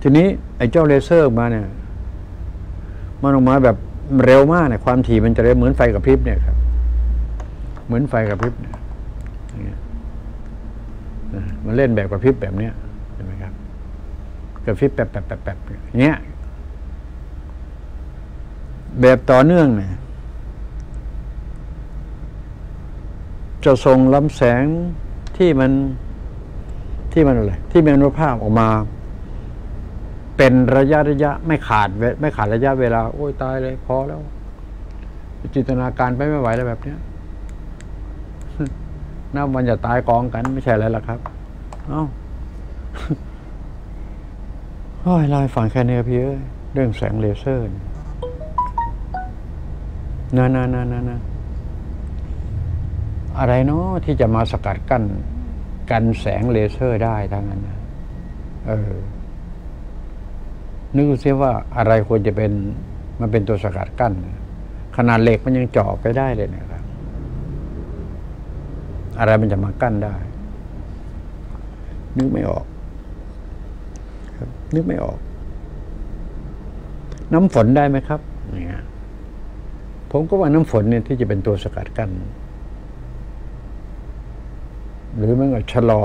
ทีนี้ไอ้เจ้าเลเซอร์มาเนี่ยมันออกมาแบบเร็วมากเนี่ยความถี่มันจะเร็วเหมือนไฟกับพริบเนี่ยครับ เหมือนไฟกับพริบเนี่ยอย่มันเล่นแบบกับพริบแบบเนี้ยเห็นไหมครับกระพริบแป๊บแป๊บแป๊บแป๊บเงี้ย แบบต่อเนื่องเนี่ยจะส่งลำแสงที่มันที่มันอะไรที่มีอนุภาพออกมา เป็นระยะระยะไม่ขาดเวไม่ขาดระยะเวลา โอ้ยตายเลยพอแล้ว จินตนาการไปไม่ไหวแล้วแบบเนี้ยน้ามันจะตายกองกันไม่ใช่อะไรล่ะครับ เอ้าโอ้ยลาให้ฟังแค่นี้พี่เอ้ยเรื่องแสงเลเซอร์ นี่ยนะนะนะนะนะอะไรเนาะที่จะมาสกัดกั้นกันแสงเลเซอร์ได้ทั้งนั้นนะเออ นึกดูซิว่าอะไรควรจะเป็น มันเป็นตัวสกัดกั้นขนาดเหล็กมันยังเจาะไปได้เลยนะครับ อะไรมันจะมากั้นได้ นึกไม่ออกครับนึกไม่ออก น้ำฝนได้ไหมครับเนี่ย ผมก็ว่าน้ำฝนเนี่ยที่จะเป็นตัวสกัดกั้นหรือมันก็ชะลอ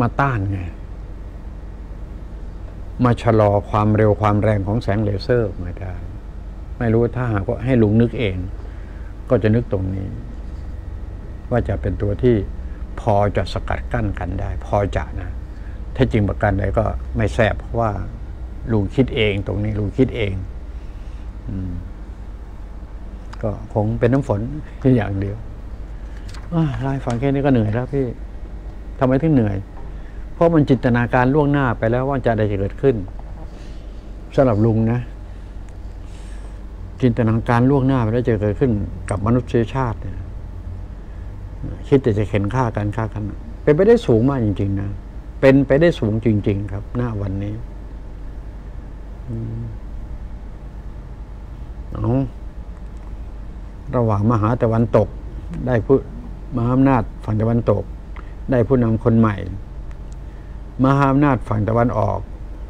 มาต้านไง มาชะลอความเร็วความแรงของแสงเลเซอร์มาได้ไม่รู้ถ้าหากว่าให้ลุงนึกเอง ก็จะนึกตรงนี้ ว่าจะเป็นตัวที่พอจะสกัดกั้นกันได้ พอจะนะถ้าจริงประการใดก็ไม่แสบเพราะว่าลุงคิดเองตรงนี้ลุงคิดเอง อืม ก็คงเป็นน้ำฝนแค่อย่างเดียวอ่าไล่าให้ฟังแค่นี้ก็เหนื่อยแล้วพี่ทำไมถึงเหนื่อย เพราะมันจินตนาการล่วงหน้าไปแล้วว่าจะอะไรจะเกิดขึ้นสำหรับลุงนะ จินตนาการล่วงหน้าไปแล้วจะเกิดขึ้น กับมนุษยชาติเนี่ยคิดแต่จะเข็นฆ่ากันฆ่ากันเป็นไปได้สูงมากจริง ๆ นะเป็นไปได้สูงจริง ๆ ครับ หน้าวันนี้อืมเอา ระหว่างมหาตะวันตก ได้ผู้มหาอำนาจฝั่งตะวันตก ได้ผู้นำคนใหม่ มหาอำนาจฝั่งตะวันออก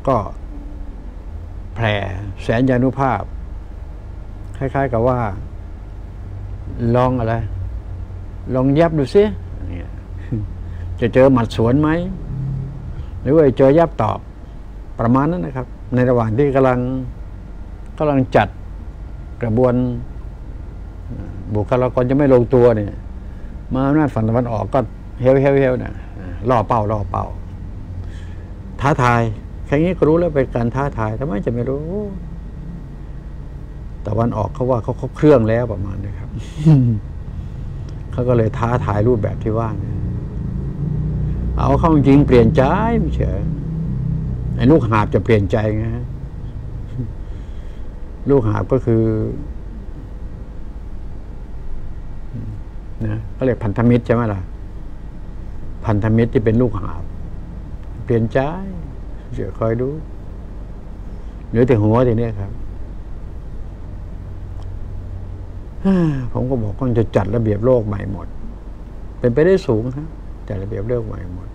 ก็แผ่แสนยานุภาพ คล้าย ๆ กับว่า ลองอะไร ลองแยบดูซิจะเจอหมัดสวนไหม หรือว่าเจอยับตอบประมาณนั้นนะครับ ในระหว่างที่กำลังกำลังจัดกระบวน บุคลากรจะไม่ลงตัวเนี่ยมาอำนาจฝั่งตะวันออกก็เฮลเฮลเฮลเนี่ยล่อเป้าล่อเป้า ท้าทายแค่นี้ก็รู้แล้วเป็นการท้าทายทำไมจะไม่รู้ตะวันออกเขาว่าเขาครบเครื่องแล้วประมาณนี้ครับเขาก็เลยท้าทายรูปแบบที่ว่าเนี่ยเอาเข้าจริงเปลี่ยนใจไม่เฉยไอ้ลูกหาบจะเปลี่ยนใจไงลูกหาบก็คือ นะเขาเรียกพันธมิตรใช่ไหมล่ะ พันธมิตรที่เป็นลูกหาบ เปลี่ยนใจเดี๋ยวคอยดูเหลือแต่หัวทีนี้ครับผมก็บอกว่าจะจัดระเบียบโลกใหม่หมด เป็นไปได้สูงครับจัดระเบียบโลกใหม่หมด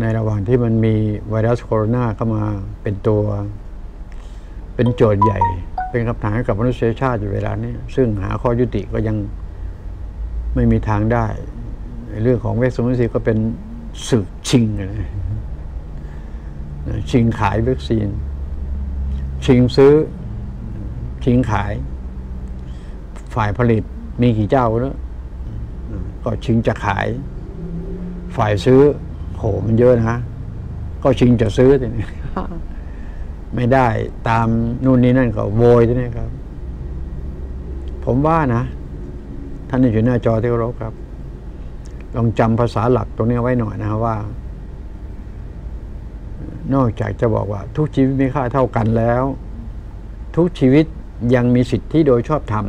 ในระหว่างที่มันมีไวรัสโคโรนาเข้ามาเป็นตัว เป็นโจทย์ใหญ่ เป็นคำถามกับมนุษยชาติอยู่เวลานี้ซึ่งหาข้อยุติก็ยัง ไม่มีทางได้ เรื่องของเวชสมุนไพรก็เป็นศึกชิงนะชิงขายวัคซีน ชิงซื้อ ชิงขาย ฝ่ายผลิตมีกี่เจ้าแล้วก็ชิงจะขาย ฝ่ายซื้อโหมันเยอะนะ ก็ชิงจะซื้อทีนี้ไม่ได้ตามนู่นนี่นั่นก็โวยทีนี้ครับ ผมว่านะ ท่านที่อยู่หน้าจอที่เคารพครับ ลองจำภาษาหลักตรงนี้ไว้หน่อยนะครับว่า นอกจากจะบอกว่า ทุกชีวิตมีค่าเท่ากันแล้ว ทุกชีวิตยังมีสิทธิโดยชอบธรรม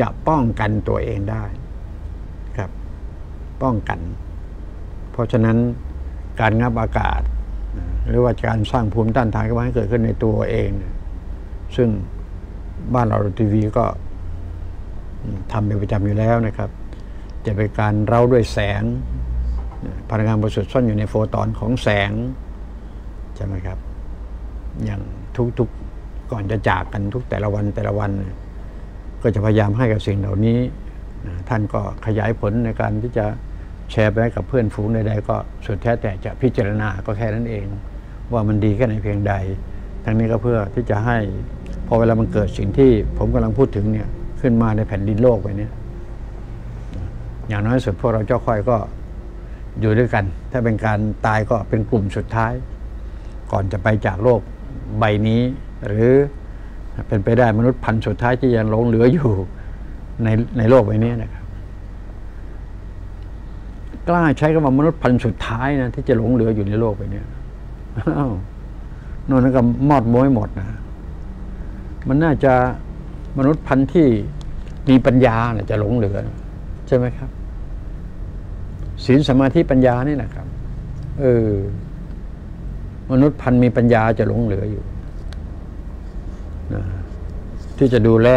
จะป้องกันตัวเองได้ ครับ ป้องกัน เพราะฉะนั้นการงับอากาศ หรือว่าการสร้างภูมิต้านทานก็ให้เกิดขึ้นในตัวเอง ซึ่งบ้านเราทีวีก็ ทำเป็นประจำอยู่แล้วนะครับ จะเป็นการเร้าด้วยแสงพลังงานบริสุทธิ์ซ่อนอยู่ในโฟตอนของแสงใช่ไหมครับ อย่างทุกๆก่อนจะจากกันทุกแต่ละวันแต่ละวัน ก็จะพยายามให้กับสิ่งเหล่านี้ ท่านก็ขยายผลในการที่จะแชร์ไปกับเพื่อนฝูงใดๆก็สุดแท้แต่จะพิจารณาก็แค่นั้นเอง ว่ามันดีแค่ไหนเพียงใด ทั้งนี้ก็เพื่อที่จะให้พอเวลามันเกิดสิ่งที่ผมกำลังพูดถึงเนี่ย ขึ้นมาในแผ่นดินโลกไปเนี่ยอย่างน้อยสุดพวกเราเจ้าค่อยก็อยู่ด้วยกัน ถ้าเป็นการตายก็เป็นกลุ่มสุดท้าย ก่อนจะไปจากโลกใบนี้ หรือเป็นไปได้มนุษย์พันธุ์สุดท้ายที่ยังหลงเหลืออยู่ในในโลกใบนี้นะครับ กล้าใช้คำว่ามนุษย์พันธุ์สุดท้ายนะที่จะหลงเหลืออยู่ในโลกใบนี้อ้นอกนั้นก็มอดม้อยหมดนะมันน่าจะ มนุษย์พันธุ์ที่มีปัญญาจะหลงเหลือ ใช่ไหมครับศีลสมาธิปัญญานี่นะครับ เออ มนุษย์พันธุ์มีปัญญาจะหลงเหลืออยู่นะที่จะดูแล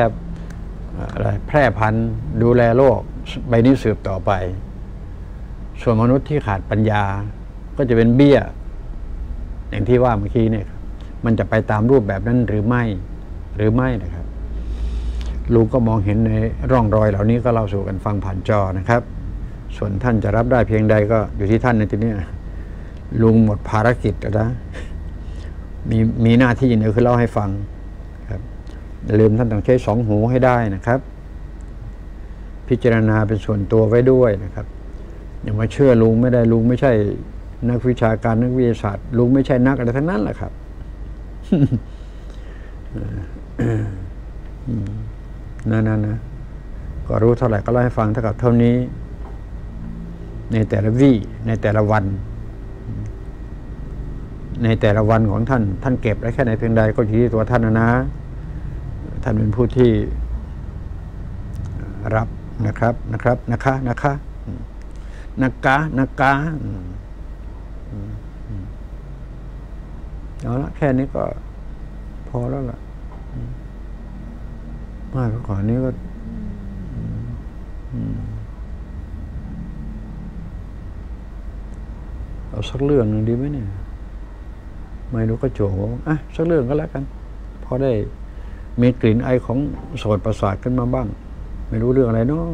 อะไรแพร่พันธุ์ดูแลโลกใบนี้สืบต่อไป ส่วนมนุษย์ที่ขาดปัญญา ก็จะเป็นเบี้ย อย่างที่ว่าเมื่อกี้เนี่ยมันจะไปตามรูปแบบนั้นหรือไม่หรือไม่นะครับ ลุงก็มองเห็นในร่องรอยเหล่านี้ก็เล่าสู่กันฟังผ่านจอนะครับ ส่วนท่านจะรับได้เพียงใดก็อยู่ที่ท่านในที่นี้ลุงหมดภารกิจแล้วนะมีมีหน้าที่เนี่ยคือเล่าให้ฟังครับอย่าลืมท่านต้องใช้สองหูให้ได้นะครับ พิจารณาเป็นส่วนตัวไว้ด้วยนะครับอย่ามาเชื่อลุงไม่ได้ลุงไม่ใช่นักวิชาการนักวิทยาศาสตร์ลุงไม่ใช่นักอะไรทั้งนั้นแหละครับ นั่นนะก็รู้เท่าไหร่ก็เล่าให้ฟังเท่ากับเท่านี้ ในแต่ละวี่ในแต่ละวัน ในแต่ละวันของท่าน ท่านเก็บได้แค่ไหนเพียงใดก็อยู่ที่ตัวท่านนะนะ ท่านเป็นผู้ที่รับนะครับนะครับนะคะนะคะนักกานักกาเอาละแค่นี้ก็พอแล้วล่ะ มากกว่านี้ก็เอาสักเรื่องหนึ่งดีไหมเนี่ย ไม่รู้ก็โจวอะสักเรื่องก็แล้วกัน พอได้มีกลิ่นไอของโสดประสาทขึ้นมาบ้าง ไม่รู้เรื่องอะไรเนาะ